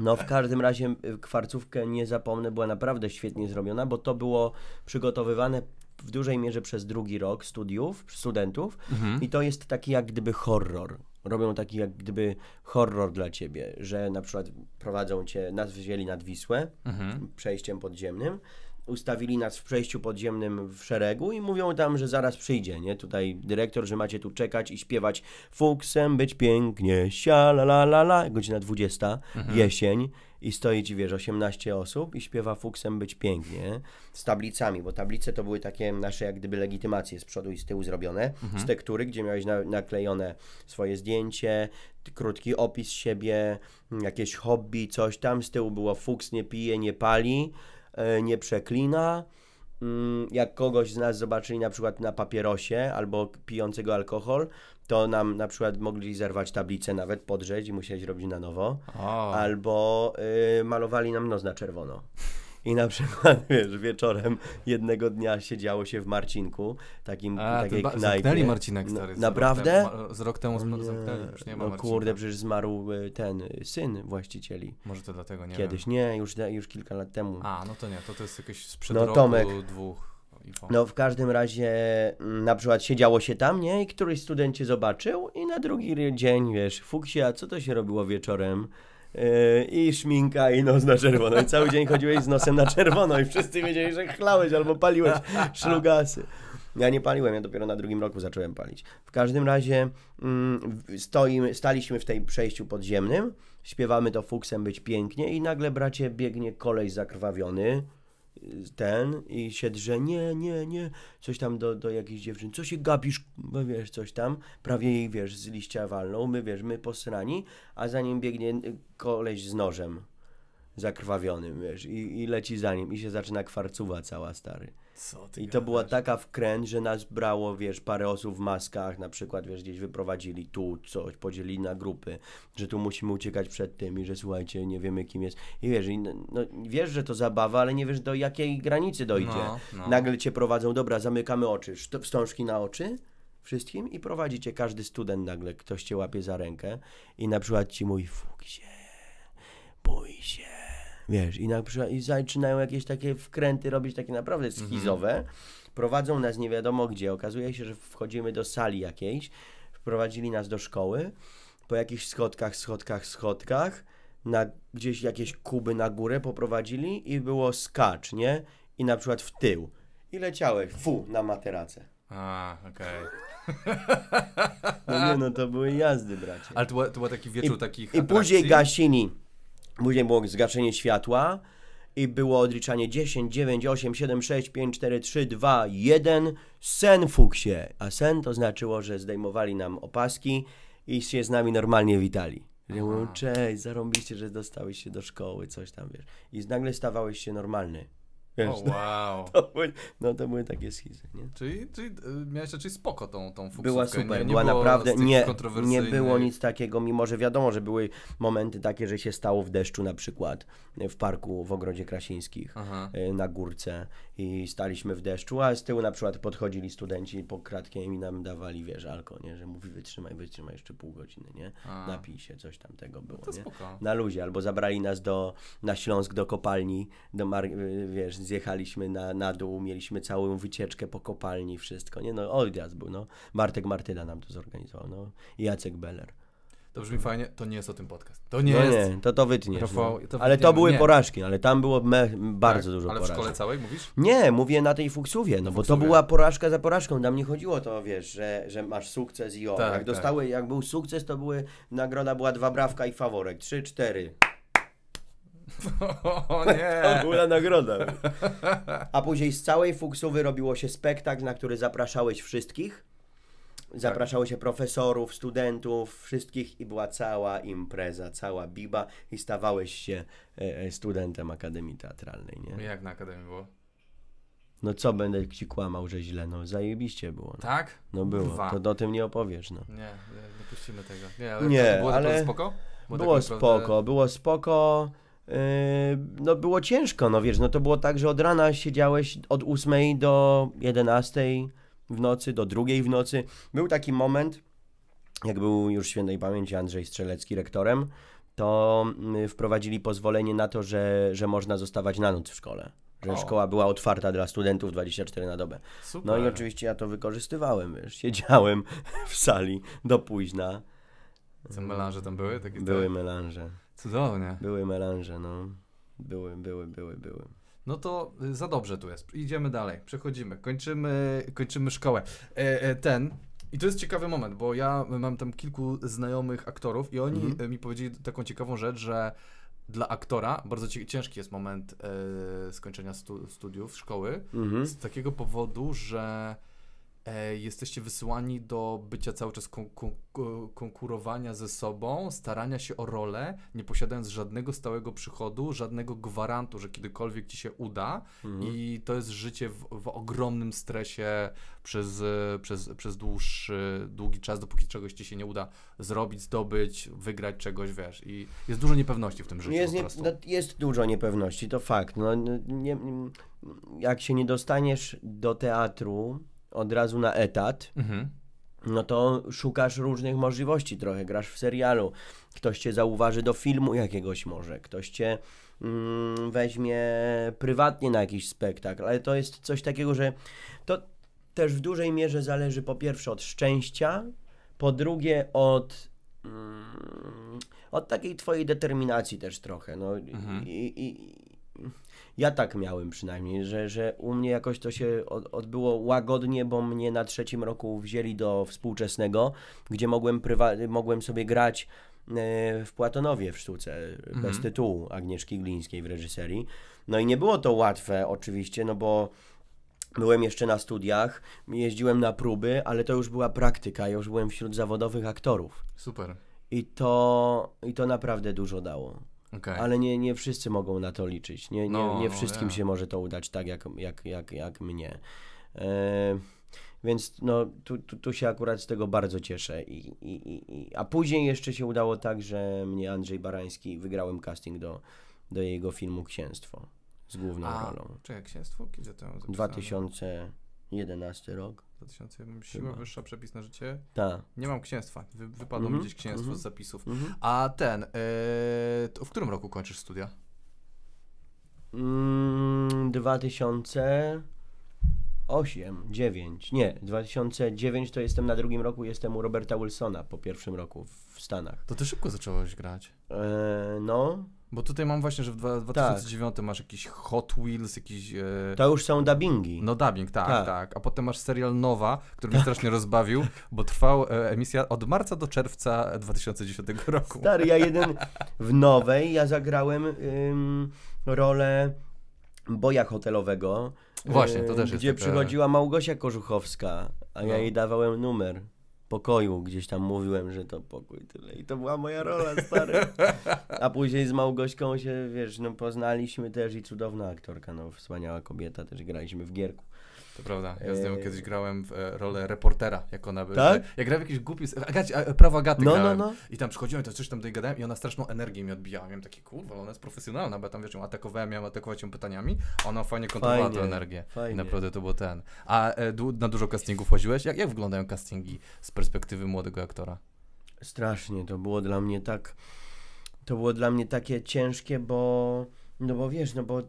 No w każdym razie y, kwarcówkę nie zapomnę, była naprawdę świetnie zrobiona, bo to było przygotowywane w dużej mierze przez drugi rok studiów, studentów Mhm. i to jest taki jak gdyby horror. Robią taki jak gdyby horror dla ciebie, że na przykład prowadzą cię, nas wzięli nad Wisłę, Mhm. przejściem podziemnym. Ustawili nas w przejściu podziemnym w szeregu i mówią tam, że zaraz przyjdzie, nie? Tutaj dyrektor, że macie tu czekać i śpiewać fuksem być pięknie, sia la la la la, godzina 20, jesień i stoi ci, wiesz, 18 osób i śpiewa fuksem być pięknie z tablicami, bo tablice to były takie nasze jak gdyby legitymacje z przodu i z tyłu zrobione, z tektury, gdzie miałeś na, naklejone swoje zdjęcie, krótki opis siebie, jakieś hobby, coś tam, z tyłu było fuks nie pije, nie pali, nie przeklina. Mm, Jak kogoś z nas zobaczyli na przykład na papierosie albo pijącego alkohol, to nam na przykład mogli zerwać tablicę, nawet podrzeć i musieli robić na nowo. O, Albo y, malowali nam nos na czerwono. I na przykład, wiesz, wieczorem jednego dnia siedziało się w Marcinku, takim, A, takiej ba- knajpie. Marcinek, No, stary. naprawdę? Rok temu, z rok temu zamknęli, już nie ma no kurde, przecież zmarł y, ten y, syn właścicieli. Może to dlatego, nie Kiedyś, wiem. nie, już, już kilka lat temu. A, no to nie, to to jest jakieś sprzed No, roku, Tomek. dwóch. Info. No w każdym razie mm, na przykład siedziało się tam, nie? I któryś student cię zobaczył i na drugi dzień, wiesz, Fuksie, a co to się robiło wieczorem? Yy, I szminka i nos na czerwono. I cały dzień chodziłeś z nosem na czerwono i wszyscy wiedzieli, że chlałeś albo paliłeś szlugasy. Ja nie paliłem, ja dopiero na drugim roku zacząłem palić. W każdym razie mm, stoimy, staliśmy w tej przejściu podziemnym, śpiewamy to fuksem być pięknie i nagle bracie biegnie kolej zakrwawiony, ten i się drze, nie, nie, nie, coś tam do, do jakiejś dziewczyny, co się gapisz, bo wiesz, coś tam, prawie jej, wiesz, z liścia walną, my, wiesz, my posrani, a za nim biegnie y, koleś z nożem zakrwawionym, wiesz, i, i leci za nim i się zaczyna kwarcuwa cała, stary. I to była taka wkręt, że nas brało, wiesz, parę osób w maskach, na przykład, wiesz, gdzieś wyprowadzili tu coś, podzielili na grupy, że tu musimy uciekać przed tym i że słuchajcie, nie wiemy kim jest. I wiesz, i, no, no, wiesz, że to zabawa, ale nie wiesz do jakiej granicy dojdzie. No, no. Nagle cię prowadzą, dobra, zamykamy oczy, wstążki na oczy wszystkim i prowadzi cię każdy student nagle, ktoś cię łapie za rękę i na przykład ci mówi, fuk się, bój się. Wiesz, i, na przykład, i zaczynają jakieś takie wkręty robić, takie naprawdę schizowe. Prowadzą nas nie wiadomo gdzie. Okazuje się, że wchodzimy do sali jakiejś. Wprowadzili nas do szkoły. Po jakichś schodkach, schodkach, schodkach. Na, gdzieś jakieś kuby na górę poprowadzili i było skacz, nie? I na przykład w tył. I leciałeś, fu, na materacę. A, okej. No nie, no to były jazdy, bracie. Ale to, to był taki wieczór takich I później atrakcji? gasili. Później było zgaszenie światła i było odliczanie 10, 9, 8, 7, 6, 5, 4, 3, 2, 1. Sen fuksie. A sen to znaczyło, że zdejmowali nam opaski i się z nami normalnie witali. Że mówią, cześć, zarąbiście, że dostałeś się do szkoły, coś tam, wiesz. I nagle stawałeś się normalny. Wiesz, O, wow. to były, no to były takie schizy, nie? Czyli, czyli y, miałeś raczej spoko tą, tą fuksówkę. Była nie, super, nie była było naprawdę, nie, nie było nic takiego, mimo że wiadomo, że były momenty takie, że się stało w deszczu na przykład e, w parku w Ogrodzie Krasińskich Aha. e, na górce i staliśmy w deszczu, a z tyłu na przykład podchodzili studenci po kratkiem i nam dawali, wiesz, alko, nie, że mówi wytrzymaj, wytrzymaj jeszcze pół godziny, nie, A. napij się, coś tam tego było, To nie? spoko. Na luzie, albo zabrali nas do, na Śląsk do kopalni, do y, wiesz, zjechaliśmy na, na dół, mieliśmy całą wycieczkę po kopalni, wszystko, nie no, odjazd był, no. Bartek Martyna nam to zorganizował, no. I Jacek Beller. To brzmi fajnie, to nie jest o tym podcast. To nie no jest. nie, to to wytniesz, Rafał, no. to Ale to były nie. porażki, ale tam było bardzo Tak, dużo Ale w porażek. szkole całej mówisz? Nie, mówię na tej fuksówie, no bo to Fuksówie. była porażka za porażką. Tam nie chodziło to, wiesz, że, że masz sukces i o. Tak, jak tak. dostały, jak był sukces, to były, nagroda była dwa brawka i faworek. Trzy, cztery. O To nie! była nagroda. A później z całej fuksówy robiło się spektakl, na który zapraszałeś wszystkich. Zapraszało się profesorów, studentów, wszystkich i była cała impreza, cała biba i stawałeś się e, e, studentem Akademii Teatralnej, nie? Jak na akademii było? No co będę ci kłamał, że źle, no zajebiście było. No, Tak? no było, Dwa. to do tym nie opowiesz, no. Nie, nie, nie puścimy tego. Nie, ale Nie, było ale- spoko? Było tak naprawdę- spoko, było spoko. Yy, no było ciężko, no wiesz, no to było tak, że od rana siedziałeś od 8 do 11 w nocy, do drugiej w nocy. Był taki moment, jak był już świętej pamięci Andrzej Strzelecki rektorem, to mm, wprowadzili pozwolenie na to, że, że można zostawać na noc w szkole. Że O. szkoła była otwarta dla studentów 24 na dobę. Super. No i oczywiście ja to wykorzystywałem, wiesz, siedziałem w sali do późna. Co melanże tam były? Takie Były melanże. Cudownie. Były melanże, no. Były, były, były, były. No to y, za dobrze tu jest. Idziemy dalej, przechodzimy, kończymy, kończymy szkołę. E, e, ten, i to jest ciekawy moment, bo ja mam tam kilku znajomych aktorów i oni Mhm. mi powiedzieli taką ciekawą rzecz, że dla aktora bardzo ciężki jest moment e, skończenia stu, studiów, szkoły, Mhm. z takiego powodu, że e, jesteście wysyłani do bycia cały czas kon, kon, kon, konkurowania ze sobą, starania się o rolę, nie posiadając żadnego stałego przychodu, żadnego gwarantu, że kiedykolwiek ci się uda Mhm. i to jest życie w, w ogromnym stresie przez, przez, przez dłuższy, długi czas, dopóki czegoś ci się nie uda zrobić, zdobyć, wygrać czegoś, wiesz, i jest dużo niepewności w tym życiu Jest, nie, no, jest dużo niepewności, to fakt. No, nie, jak się nie dostaniesz do teatru od razu na etat, Mhm. no to szukasz różnych możliwości trochę. Grasz w serialu, ktoś cię zauważy do filmu jakiegoś może, ktoś cię mm, weźmie prywatnie na jakiś spektakl, ale to jest coś takiego, że to też w dużej mierze zależy po pierwsze od szczęścia, po drugie od mm, od takiej twojej determinacji też trochę. No, Mhm. i, i, ja tak miałem przynajmniej, że, że u mnie jakoś to się od, odbyło łagodnie, bo mnie na trzecim roku wzięli do współczesnego, gdzie mogłem, prywa- mogłem sobie grać e, w Platonowie w sztuce, bez tytułu Agnieszki Glińskiej w reżyserii. No i nie było to łatwe oczywiście, no bo byłem jeszcze na studiach, jeździłem na próby, ale to już była praktyka, ja już byłem wśród zawodowych aktorów. Super. I to, I to naprawdę dużo dało. Okej. ale nie, nie wszyscy mogą na to liczyć. Nie, nie, No, nie no, wszystkim ja. się może to udać tak, jak, jak, jak, jak mnie. E, więc no, tu, tu, tu się akurat z tego bardzo cieszę. I, i, i, a później jeszcze się udało tak, że mnie Andrzej Barański, wygrałem casting do, do jego filmu Księstwo z główną A, rolą. czekaj, księstwo? Kiedy to zapisane? 2011 rok. 2000, siła Chyba. wyższa, przepis na życie. Tak. Nie mam księstwa. Wy, wypadło Mhm, mi gdzieś księstwo mhm. z zapisów. Mhm. A ten, yy, to w którym roku kończysz studia? Mm, 2008, 9, nie, 2009 to jestem na drugim roku, jestem u Roberta Wilsona po pierwszym roku w Stanach. To ty szybko zacząłeś grać. E, no, Bo tutaj mam właśnie, że w dwa- 2009 masz jakiś Hot Wheels, jakiś... E, to już są dubbingi. no dubbing, tak, tak, Tak. A potem masz serial Nowa, który mnie strasznie rozbawił, bo trwał e, emisja od marca do czerwca 2010 roku. Stary, ja jeden w nowej, ja zagrałem ym, rolę boja hotelowego. Właśnie, to y, też jest Gdzie taka- przychodziła Małgosia Korzuchowska, a ja No. jej dawałem numer pokoju, gdzieś tam mówiłem, że to pokój tyle. I to była moja rola, stary. A później z Małgośką się, wiesz, no poznaliśmy też i cudowna aktorka, no wspaniała kobieta, też graliśmy w Gierku. To prawda. Ja z nią kiedyś grałem w e, rolę reportera, jak ona by. Tak? Ja grałem w jakiś głupi. Agaci, a, prawo Agaty No, no, grałem. no. I tam przychodziłem, to coś tam do niej gadałem i ona straszną energię mi odbijała. Miałem takie, kurwa, ona jest profesjonalna, bo ja tam wiesz, ją atakowałem, miałem atakować ją pytaniami, a ona fajnie kontrolowała tę Fajnie, energię. I fajnie. naprawdę to było ten. A e, du, na dużo castingów chodziłeś? Jak, jak wyglądają castingi z perspektywy młodego aktora? Strasznie, to było dla mnie tak, to było dla mnie takie ciężkie, bo, no bo wiesz, no bo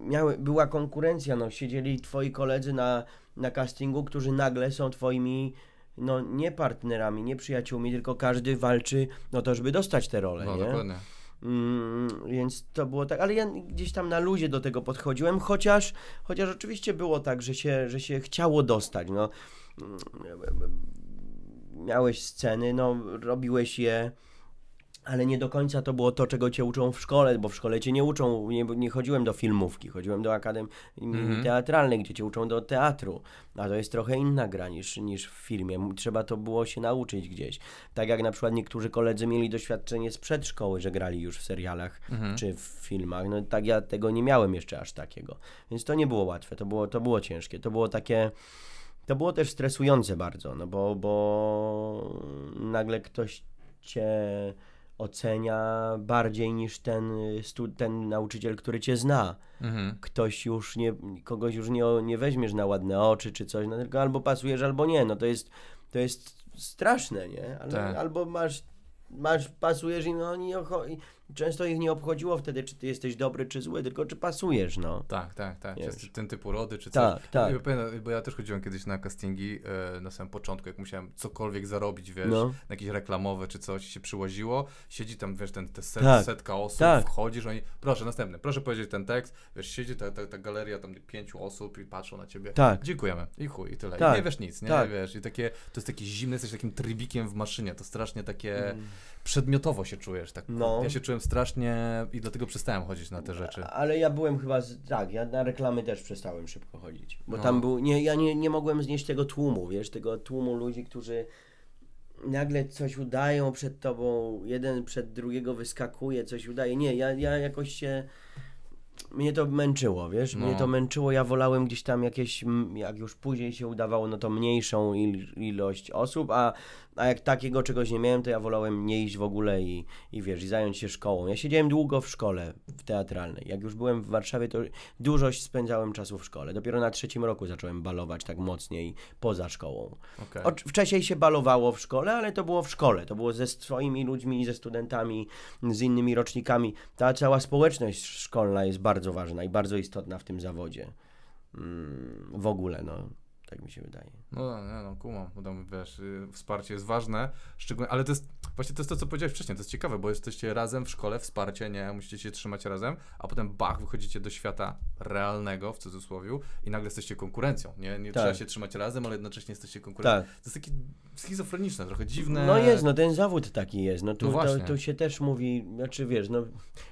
miały, była konkurencja, no siedzieli twoi koledzy na, na castingu, którzy nagle są twoimi, no nie partnerami, nie przyjaciółmi, tylko każdy walczy o to, żeby dostać tę rolę, No, nie? dokładnie. Mm, więc to było tak, ale ja gdzieś tam na luzie do tego podchodziłem, chociaż, chociaż oczywiście było tak, że się, że się chciało dostać, no. Mm, Miałeś sceny, no, robiłeś je, ale nie do końca to było to, czego cię uczą w szkole, bo w szkole cię nie uczą, nie, nie chodziłem do filmówki, chodziłem do akademii Mhm. teatralnej, gdzie cię uczą do teatru, a to jest trochę inna gra niż, niż w filmie, trzeba to było się nauczyć gdzieś. Tak jak na przykład niektórzy koledzy mieli doświadczenie z przedszkoły, że grali już w serialach Mhm. czy w filmach, no tak ja tego nie miałem jeszcze aż takiego, więc to nie było łatwe, to było, to było ciężkie, to było takie... To było też stresujące bardzo, no bo, bo nagle ktoś cię ocenia bardziej niż ten, stu, ten nauczyciel, który cię zna. Mhm. Ktoś już nie, kogoś już nie, nie weźmiesz na ładne oczy czy coś, no tylko albo pasujesz, albo nie. No to jest, to jest straszne, nie? Ale, Tak. Albo masz, masz, pasujesz i no oni często ich nie obchodziło wtedy, czy ty jesteś dobry, czy zły, tylko czy pasujesz, no. Tak, tak, tak. Wiesz. Ten typu rody czy coś. Tak, tak. Bo ja też chodziłem kiedyś na castingi e, na samym początku, jak musiałem cokolwiek zarobić, wiesz, No. na jakieś reklamowe czy coś się przyłoziło. Siedzi tam, wiesz, ten, te set, Tak. setka osób, Tak. wchodzisz, oni, proszę, następny, proszę powiedzieć ten tekst, wiesz, siedzi ta, ta, ta galeria tam pięciu osób i patrzą na ciebie. Tak. Dziękujemy. I chuj, i tyle. I Tak. nie wiesz nic, nie? Tak. Wiesz, i takie, to jest takie zimne, jesteś takim trybikiem w maszynie, to strasznie takie Mm. Przedmiotowo się czujesz. Tak. No. Ja się czułem strasznie i dlatego przestałem chodzić na te rzeczy. Ale ja byłem chyba, z, tak, ja na reklamy też przestałem szybko chodzić, bo No. tam był, nie, ja nie, nie mogłem znieść tego tłumu, wiesz, tego tłumu ludzi, którzy nagle coś udają przed tobą, jeden przed drugiego wyskakuje, coś udaje, nie, ja, ja jakoś się, mnie to męczyło, wiesz, No. mnie to męczyło, ja wolałem gdzieś tam jakieś, jak już później się udawało, no to mniejszą il, ilość osób, a, a jak takiego czegoś nie miałem, to ja wolałem nie iść w ogóle i, i wiesz, i zająć się szkołą. Ja siedziałem długo w szkole, w teatralnej. Jak już byłem w Warszawie, to dużo spędzałem czasu w szkole. Dopiero na trzecim roku zacząłem balować tak mocniej poza szkołą. Okej. Oczy- Wcześniej się balowało w szkole, ale to było w szkole. To było ze swoimi ludźmi, ze studentami, z innymi rocznikami. Ta cała społeczność szkolna jest bardzo ważna i bardzo istotna w tym zawodzie. Mm, w ogóle, no. Tak mi się wydaje. No, nie, no, kumam, bo tam, wiesz, y, wsparcie jest ważne, szczególnie, ale to jest, właśnie to jest to, co powiedziałeś wcześniej, to jest ciekawe, bo jesteście razem w szkole, wsparcie, nie, musicie się trzymać razem, a potem bach, wychodzicie do świata realnego, w cudzysłowie, i nagle jesteście konkurencją, nie, nie Tak. trzeba się trzymać razem, ale jednocześnie jesteście konkurencją. Tak. To jest takie schizofreniczne, trochę dziwne. No jest, no ten zawód taki jest. No tu, No to, właśnie. tu się też mówi, znaczy wiesz, no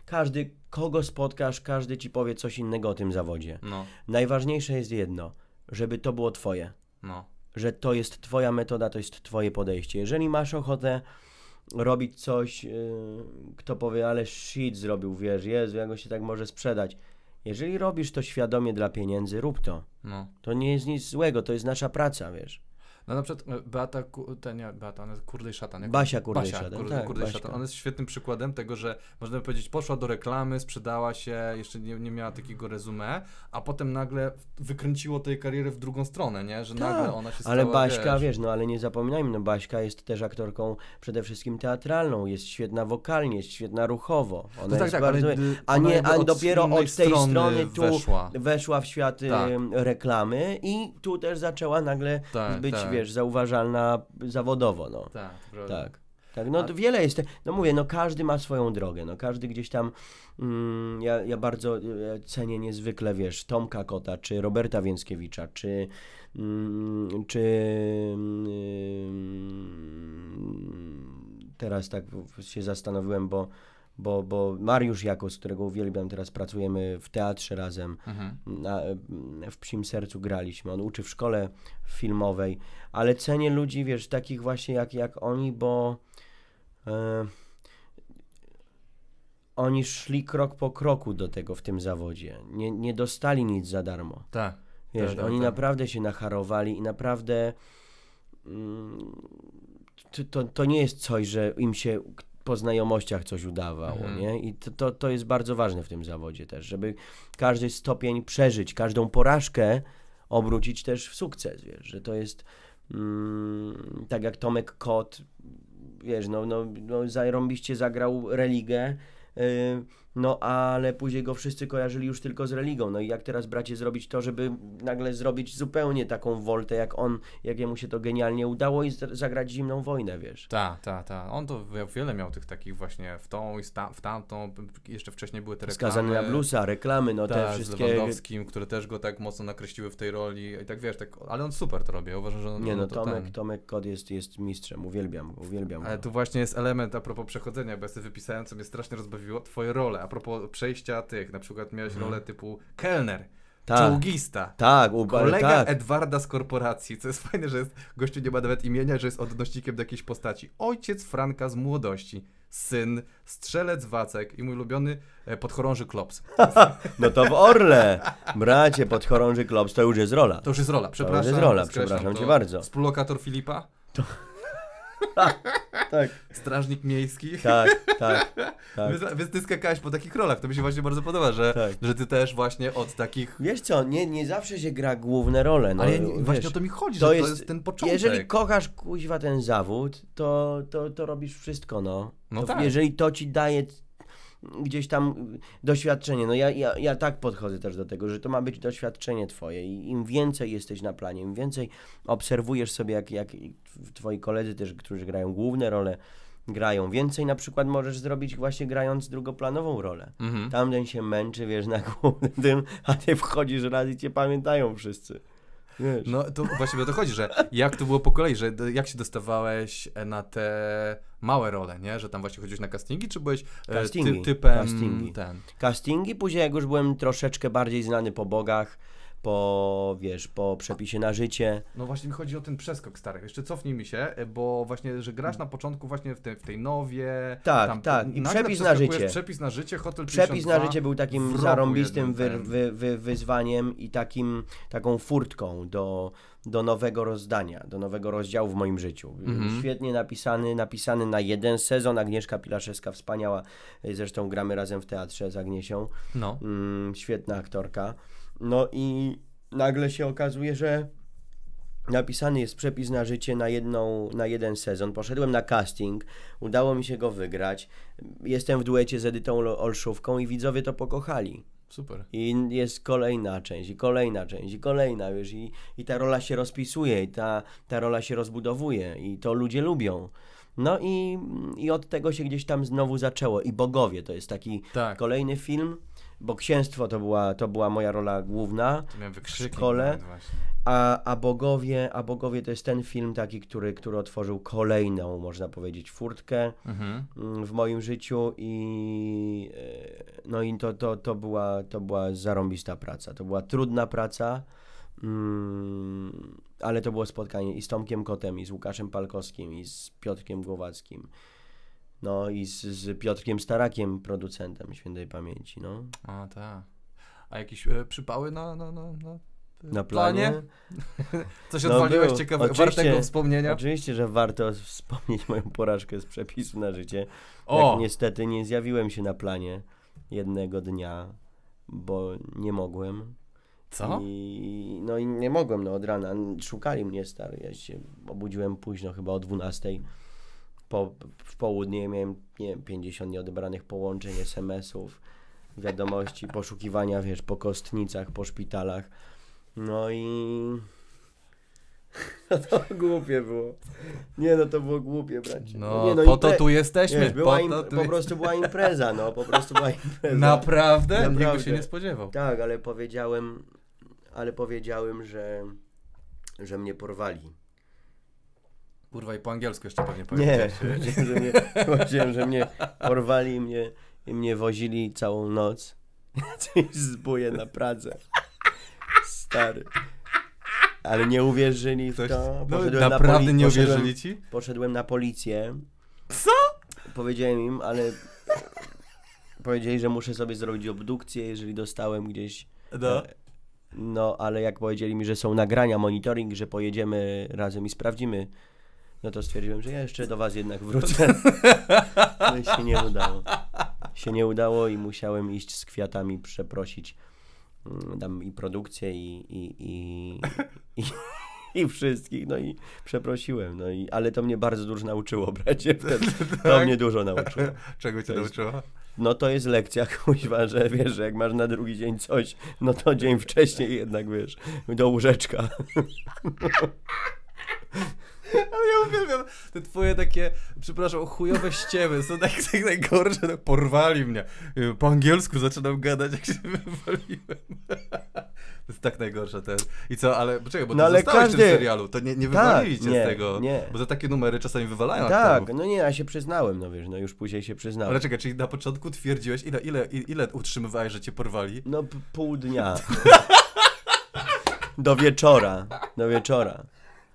każdy, kogo spotkasz, każdy ci powie coś innego o tym zawodzie. No, Najważniejsze jest jedno, żeby to było twoje. no, że to jest twoja metoda, to jest twoje podejście. Jeżeli masz ochotę robić coś, yy, kto powie, ale shit zrobił, wiesz, Jezu, jak go się tak może sprzedać. Jeżeli robisz to świadomie dla pieniędzy, rób to. No. To nie jest nic złego, to jest nasza praca, wiesz. No na przykład e, Beata, te, nie, Beata, ona jest Kurdej Szatan. jak- Basia Kurdej Basia, Szatan, Kurde, tak, Kurdej Baśka. Szatan. Ona jest świetnym przykładem tego, że można by powiedzieć, poszła do reklamy, sprzedała się, jeszcze nie, nie miała takiego resume, a potem nagle wykręciło tej kariery w drugą stronę, nie? Że nagle Tak, ona się stała, Ale Baśka, wiesz, wiesz, no ale nie zapominajmy, no Baśka jest też aktorką przede wszystkim teatralną, jest świetna wokalnie, jest świetna ruchowo. Ona No tak, jest tak, bardzo... ale, a nie, a od dopiero od tej strony tu weszła. weszła w świat Tak. reklamy i tu też zaczęła nagle Tak, być, tak. Wiesz, zauważalna zawodowo, no. Tak. Tak. Tak, no A- wiele jest, no mówię, no każdy ma swoją drogę, no każdy gdzieś tam, mm, ja, ja bardzo cenię niezwykle, wiesz, Tomka Kota, czy Roberta Więckiewicza, czy, mm, czy mm, teraz tak się zastanowiłem, bo, bo, bo Mariusz Jakos, którego uwielbiam, teraz pracujemy w teatrze razem, Mhm. na, w Psim Sercu graliśmy. On uczy w szkole filmowej, ale cenię ludzi, wiesz, takich właśnie jak, jak oni, bo e, oni szli krok po kroku do tego w tym zawodzie. Nie, nie dostali nic za darmo. Tak. Wiesz, Tak, tak, oni tak. naprawdę się nacharowali i naprawdę mm, to, to, to nie jest coś, że im się po znajomościach coś udawało, Mhm. nie? I to, to, to jest bardzo ważne w tym zawodzie też, żeby każdy stopień przeżyć, każdą porażkę obrócić też w sukces, wiesz, że to jest mm, tak jak Tomek Kot, wiesz, no, no, no zarąbiście zagrał religę, y, no ale później go wszyscy kojarzyli już tylko z religią. No i jak teraz bracie zrobić to, żeby nagle zrobić zupełnie taką woltę jak on, jak jemu się to genialnie udało i zagrać zimną wojnę, wiesz. Tak, tak, tak. On to wie- wiele miał tych takich właśnie w tą i sta- w tamtą. Jeszcze wcześniej były te reklamy. Skazany na bluesa, reklamy, no te tak, z wszystkie... Lewandowskim, które też go tak mocno nakreśliły w tej roli. I tak wiesz, tak, ale on super to robi. Ja uważam, że on, Nie no, to Tomek, ten. Tomek Kod jest, jest mistrzem, uwielbiam uwielbiam Ale go. tu właśnie jest element a propos przechodzenia, bo ja sobie wypisałem, co mnie strasznie rozbawiło, twoje role, a propos przejścia tych, na przykład miałeś rolę typu kelner, Mhm. Tak, czołgista, tak, kolega tak. Edwarda z korporacji, co jest fajne, że jest, gościu nie ma nawet imienia, że jest odnośnikiem do jakiejś postaci. Ojciec Franka z młodości, syn, strzelec Wacek i mój ulubiony e, podchorąży Klops. No to w Orle, bracie, podchorąży Klops, to już jest rola. To już jest rola, przepraszam. jest rola, przepraszam to. cię bardzo. Współlokator Filipa, Tak, strażnik miejski. tak, tak, tak. Więc, więc ty skakałeś po takich rolach, to mi się właśnie bardzo podoba, że, Tak. że ty też właśnie od takich... Wiesz co, nie, nie zawsze się gra główne role, no Ale ja nie, właśnie wiesz, o to mi chodzi, to że jest- to jest ten początek. Jeżeli kochasz kuźwa ten zawód, to, to, to robisz wszystko, no. No to, tak. Jeżeli to ci daje gdzieś tam doświadczenie, no ja, ja, ja tak podchodzę też do tego, że to ma być doświadczenie twoje i im więcej jesteś na planie, im więcej obserwujesz sobie, jak, jak twoi koledzy też, którzy grają główne role, grają, więcej na przykład możesz zrobić właśnie grając drugoplanową rolę. Mhm. Tamten się męczy, wiesz, na głównym a ty wchodzisz raz i cię pamiętają wszyscy. Wiesz. No to właśnie o to chodzi, że jak to było po kolei, że jak się dostawałeś e, na te małe role, nie? Że tam właśnie chodziłeś na castingi, czy byłeś e, Castingi, ty, typem castingi. ten? castingi, później jak już byłem troszeczkę bardziej znany po bogach, po, wiesz, po przepisie na życie. No właśnie mi chodzi o ten przeskok stary. Jeszcze cofnij mi się, e, bo właśnie, że grasz na początku właśnie w, te, w tej nowie. Tak, tam, tak. I przepis na życie. Przepis na życie, Hotel Przepis 52, na życie był takim zarąbistym wy, wy, wy, wyzwaniem i takim, taką furtką do, do nowego rozdania, do nowego rozdziału w moim życiu. Mhm. Świetnie napisany, napisany na jeden sezon. Agnieszka Pilaszewska, wspaniała, zresztą gramy razem w teatrze z Agniesią. No. Mm, świetna aktorka. No i nagle się okazuje, że napisany jest przepis na życie na, jedną, na jeden sezon. Poszedłem na casting, udało mi się go wygrać. Jestem w duecie z Edytą Olszówką i widzowie to pokochali. Super. I jest kolejna część, i kolejna część, i kolejna, wiesz, i, i ta rola się rozpisuje, i ta, ta rola się rozbudowuje, i to ludzie lubią. No i, i od tego się gdzieś tam znowu zaczęło. I Bogowie to jest taki Tak. kolejny film, bo księstwo to była, to była moja rola główna, wykrzyki. szkole. a, a Bogowie, a Bogowie to jest ten film taki, który, który otworzył kolejną, można powiedzieć, furtkę Mhm. mm, w moim życiu i e, no i to, to, to, była, to była zarąbista praca. To była trudna praca, mm, ale to było spotkanie i z Tomkiem Kotem, i z Łukaszem Palkowskim, i z Piotrkiem Głowackim. No i z, z Piotrkiem Starakiem, producentem świętej pamięci, no. A, tak. A jakieś e, przypały na, na, na, na, Na planie? Coś No odwaliłeś ciekawego, Oczywiście. wartego wspomnienia? Oczywiście, że warto wspomnieć moją porażkę z przepisu na życie. O! Jak niestety nie zjawiłem się na planie jednego dnia, bo nie mogłem. Co? I, no i nie mogłem, no od rana. Szukali mnie stary. Ja się obudziłem późno, chyba o 12. Po, w południe miałem, nie wiem, 50 nieodebranych połączeń, SMS-ów, wiadomości, poszukiwania, wiesz, po kostnicach, po szpitalach. No i... No to głupie było. Nie, no to było głupie, bracie. No, nie, no po to tu jesteśmy. Wiesz, była po, im, tu po prostu była impreza, no, po prostu była impreza. Naprawdę? Nikt Naprawdę. się nie spodziewał. Tak, ale powiedziałem, ale powiedziałem, że, że mnie porwali. Kurwa, i po angielsku jeszcze pewnie Nie, powiedziałeś. powiedziałem, że mnie, powiedziałem, że mnie porwali i mnie, i mnie wozili całą noc. Coś zbuje na Pradze. Stary. Ale nie uwierzyli w Ktoś, to. no, Poszedłem na naprawdę poli- nie poszedłem- uwierzyli ci? Poszedłem na policję. Co? Powiedziałem im, ale powiedzieli, że muszę sobie zrobić obdukcję, jeżeli dostałem gdzieś. No. e, No, ale jak powiedzieli mi, że są nagrania, monitoring, że pojedziemy razem i sprawdzimy, no to stwierdziłem, że ja jeszcze do was jednak wrócę. No i się nie udało. Się nie udało i musiałem iść z kwiatami przeprosić mm, tam i produkcję i, i, i, i, i wszystkich, no i przeprosiłem, no i, ale to mnie bardzo dużo nauczyło, bracie, wtedy. To Tak? mnie dużo nauczyło. Czego cię To jest- nauczyła? No to jest lekcja, kuźwa, że wiesz, że jak masz na drugi dzień coś, no to dzień wcześniej jednak, wiesz, do łóżeczka. Ale ja uwielbiam te twoje takie, przepraszam, chujowe ściemy, są tak, tak najgorsze, no, porwali mnie. Po angielsku zaczynam gadać, jak się wywaliłem. To jest tak najgorsze ten. I co, ale poczekaj, bo ty No ale zostałeś w każdy- tym serialu, to nie, nie wywalili cię nie, z tego. nie. Bo za takie numery czasami wywalają Tak, aktorów. no nie, ja się przyznałem, no wiesz, no już później się przyznałem. Ale czekaj, czyli na początku twierdziłeś, ile, ile, ile, utrzymywałeś, że cię porwali? No pół dnia. Do wieczora, do wieczora.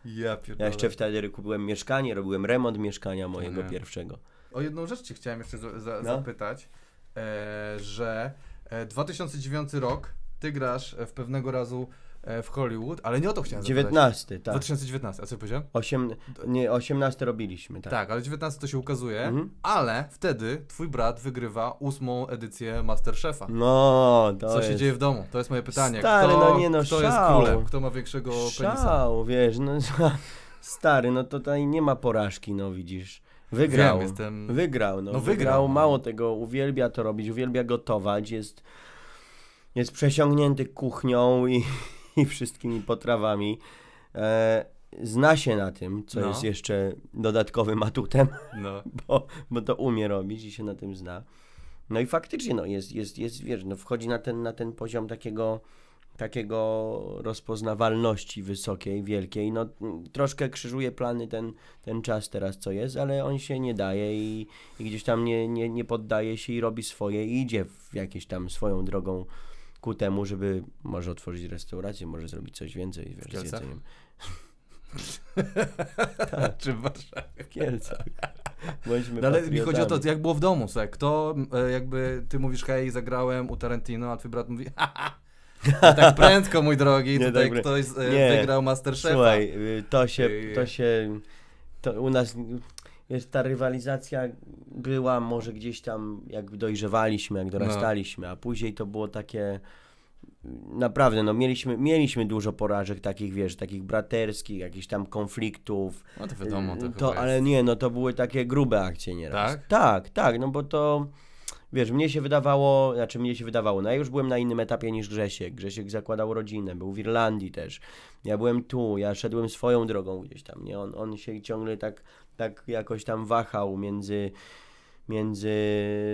Ja pierdolę. Ja jeszcze wtedy kupiłem mieszkanie, robiłem remont mieszkania mojego pierwszego. O jedną rzecz cię chciałem jeszcze za, za, No. zapytać, e, że e, 2009 rok, ty grasz e, w pewnego razu e, w Hollywood, ale nie o to chciałem zapytać. 19, tak. 2019, a co powiedziałem? Osiem, nie, 18 robiliśmy, tak. Tak. ale 19 to się ukazuje, Mhm. ale wtedy twój brat wygrywa ósmą edycję Masterchefa. No, to Co jest... się dzieje w domu? To jest moje pytanie. Stary, kto no nie no, kto jest szał. królem? Kto ma większego penisa? Szał, wiesz, no stary, no tutaj nie ma porażki, no widzisz. Wygrał. Wiem, jestem... Wygrał, no, No wygrał. wygrał, no. Mało tego, uwielbia to robić, uwielbia gotować, jest, jest przesiągnięty kuchnią i, i wszystkimi potrawami. E, zna się na tym, co No. jest jeszcze dodatkowym atutem, No. bo, bo to umie robić i się na tym zna. No i faktycznie, no jest, jest, jest wiesz, no wchodzi na ten, na ten poziom takiego, takiego rozpoznawalności wysokiej, wielkiej. No troszkę krzyżuje plany ten, ten czas teraz, co jest, ale on się nie daje i, i gdzieś tam nie, nie, nie poddaje się i robi swoje i idzie w jakieś tam swoją drogą ku temu, żeby może otworzyć restaurację, może zrobić coś więcej, wiesz, z jedzeniem. Czy w Warszawie? W Kielcach. Bądźmy No ale mi chodzi o to, jak było w domu, słuchaj, kto e, jakby, ty mówisz, hej, zagrałem u Tarantino, a twój brat mówi, haha, tak prędko, mój drogi, Nie tutaj tak ktoś e, Nie. wygrał Masterchefa. Słuchaj, y, to się, to się, to u nas, wiesz, ta rywalizacja była może gdzieś tam, jak dojrzewaliśmy, jak dorastaliśmy, a później to było takie, naprawdę, no mieliśmy, mieliśmy dużo porażek takich, wiesz, takich braterskich, jakichś tam konfliktów, No to wiadomo, to, Y, chyba ale jest. nie, no to były takie grube akcje nieraz. Tak? Tak, tak, no bo to, wiesz, mnie się wydawało, znaczy mnie się wydawało, no ja już byłem na innym etapie niż Grzesiek. Grzesiek zakładał rodzinę, był w Irlandii też. Ja byłem tu, ja szedłem swoją drogą gdzieś tam, nie? On, on się ciągle tak, tak jakoś tam wahał między między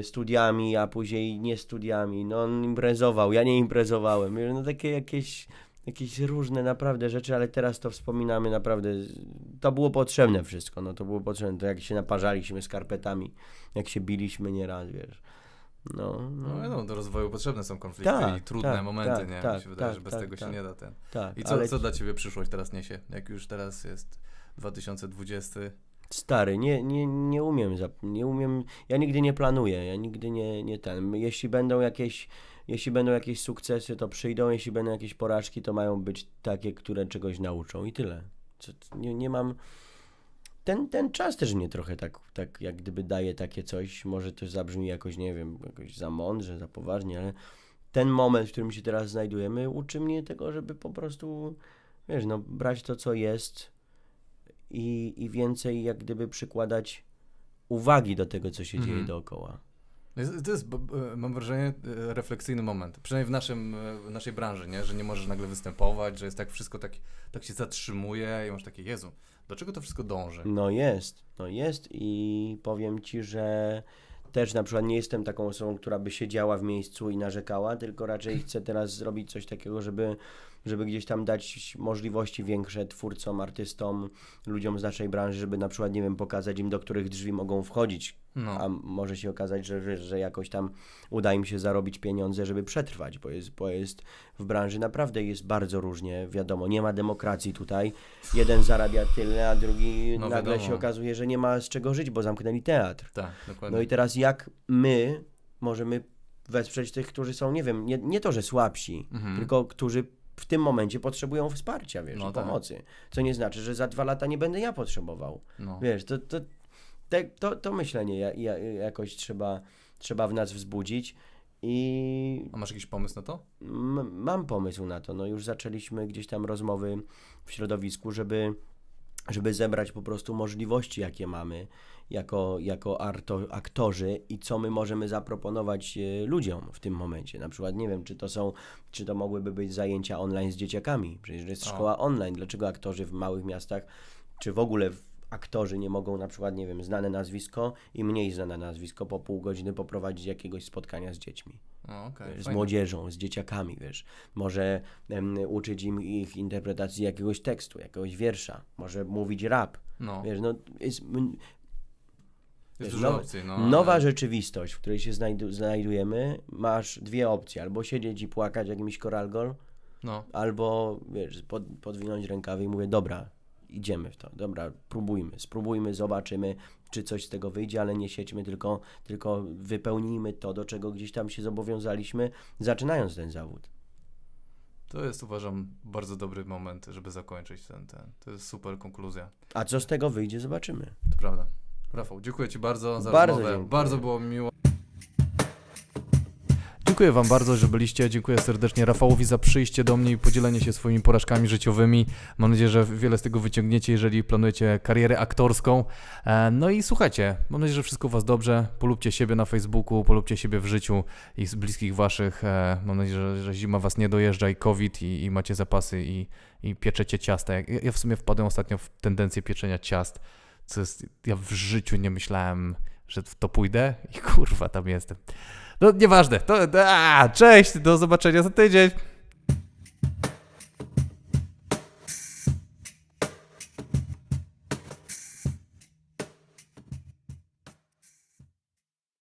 studiami, a później nie studiami. No on imprezował, ja nie imprezowałem. No takie jakieś, jakieś różne naprawdę rzeczy, ale teraz to wspominamy naprawdę. To było potrzebne wszystko, no to było potrzebne. To jak się naparzaliśmy skarpetami, jak się biliśmy nieraz, wiesz. No, No, no, wiadomo, do rozwoju potrzebne są konflikty Tak, i trudne tak, momenty, tak, nie? tak, Mi się wydaje, tak, że bez tak, tego się tak. nie da ten. I co, ale co dla ciebie przyszłość teraz niesie? Jak już teraz jest 2020, Stary, nie, nie, nie umiem, nie umiem, ja nigdy nie planuję, ja nigdy nie, nie ten, jeśli będą jakieś, jeśli będą jakieś sukcesy, to przyjdą, jeśli będą jakieś porażki, to mają być takie, które czegoś nauczą i tyle. Co, nie, nie mam, ten, ten czas też mnie trochę tak, tak jak gdyby daje takie coś, może to zabrzmi jakoś, nie wiem, jakoś za mądrze, za poważnie, ale ten moment, w którym się teraz znajdujemy, uczy mnie tego, żeby po prostu, wiesz, no, brać to, co jest i, i więcej jak gdyby przykładać uwagi do tego, co się dzieje Mhm. dookoła. To jest, b- mam wrażenie, e, refleksyjny moment. Przynajmniej w, naszym, e, w naszej branży, nie? że nie możesz nagle występować, że jest tak wszystko tak, tak się zatrzymuje i masz takie, Jezu, do czego to wszystko dąży? No jest, no jest i powiem Ci, że też na przykład nie jestem taką osobą, która by siedziała w miejscu i narzekała, tylko raczej chcę teraz zrobić coś takiego, żeby, żeby gdzieś tam dać możliwości większe twórcom, artystom, ludziom z naszej branży, żeby na przykład, nie wiem, pokazać im, do których drzwi mogą wchodzić, No, a może się okazać, że, że, jakoś tam uda im się zarobić pieniądze, żeby przetrwać, bo jest, bo jest w branży naprawdę jest bardzo różnie, wiadomo, nie ma demokracji tutaj. Jeden zarabia tyle, a drugi No nagle wiadomo. się okazuje, że nie ma z czego żyć, bo zamknęli teatr. tak, dokładnie. No i teraz jak my możemy wesprzeć tych, którzy są, nie wiem, nie, nie to, że słabsi, Mhm. tylko którzy w tym momencie potrzebują wsparcia, wiesz, No tak. pomocy. Co nie znaczy, że za dwa lata nie będę ja potrzebował. no. Wiesz, to, to, te, to, to myślenie ja, ja, jakoś trzeba, trzeba w nas wzbudzić i A masz jakiś pomysł na to? mam pomysł na to. No już zaczęliśmy gdzieś tam rozmowy w środowisku, żeby, żeby zebrać po prostu możliwości, jakie mamy jako, jako arto, aktorzy i co my możemy zaproponować e, ludziom w tym momencie. Na przykład nie wiem, czy to są, czy to mogłyby być zajęcia online z dzieciakami. Przecież jest O. szkoła online. Dlaczego aktorzy w małych miastach, czy w ogóle w aktorzy nie mogą na przykład, nie wiem, znane nazwisko i mniej znane nazwisko po pół godziny poprowadzić jakiegoś spotkania z dziećmi, wiesz, z młodzieżą, z dzieciakami, wiesz. Może uczyć im ich interpretacji jakiegoś tekstu, jakiegoś wiersza, może mówić rap, No, wiesz, no jest wiesz, nowe- opcji. No, nowa ale- rzeczywistość, w której się znajdu- znajdujemy, masz dwie opcje, albo siedzieć i płakać jakimś koralgol, No, albo wiesz, pod, podwinąć rękawy i mówię, dobra, idziemy w to, dobra, próbujmy, spróbujmy, zobaczymy, czy coś z tego wyjdzie, ale nie siedźmy, tylko, tylko wypełnijmy to, do czego gdzieś tam się zobowiązaliśmy, zaczynając ten zawód. to jest uważam bardzo dobry moment, żeby zakończyć ten, ten. To jest super konkluzja. A co z tego wyjdzie, zobaczymy. To prawda. Rafał, dziękuję Ci bardzo za Bardzo rozmowę. dziękuję. Bardzo było mi miło. Dziękuję Wam bardzo, że byliście. Dziękuję serdecznie Rafałowi za przyjście do mnie i podzielenie się swoimi porażkami życiowymi. Mam nadzieję, że wiele z tego wyciągniecie, jeżeli planujecie karierę aktorską. E, No i słuchajcie, mam nadzieję, że wszystko Was dobrze. Polubcie siebie na Facebooku, polubcie siebie w życiu i z bliskich Waszych. E, Mam nadzieję, że, że zima Was nie dojeżdża i COVID i, i macie zapasy i, i pieczecie ciasta. Ja, ja w sumie wpadłem ostatnio w tendencję pieczenia ciast, co jest, ja w życiu nie myślałem, że w to pójdę i kurwa tam jestem. No nieważne. To, a, cześć, do zobaczenia za tydzień.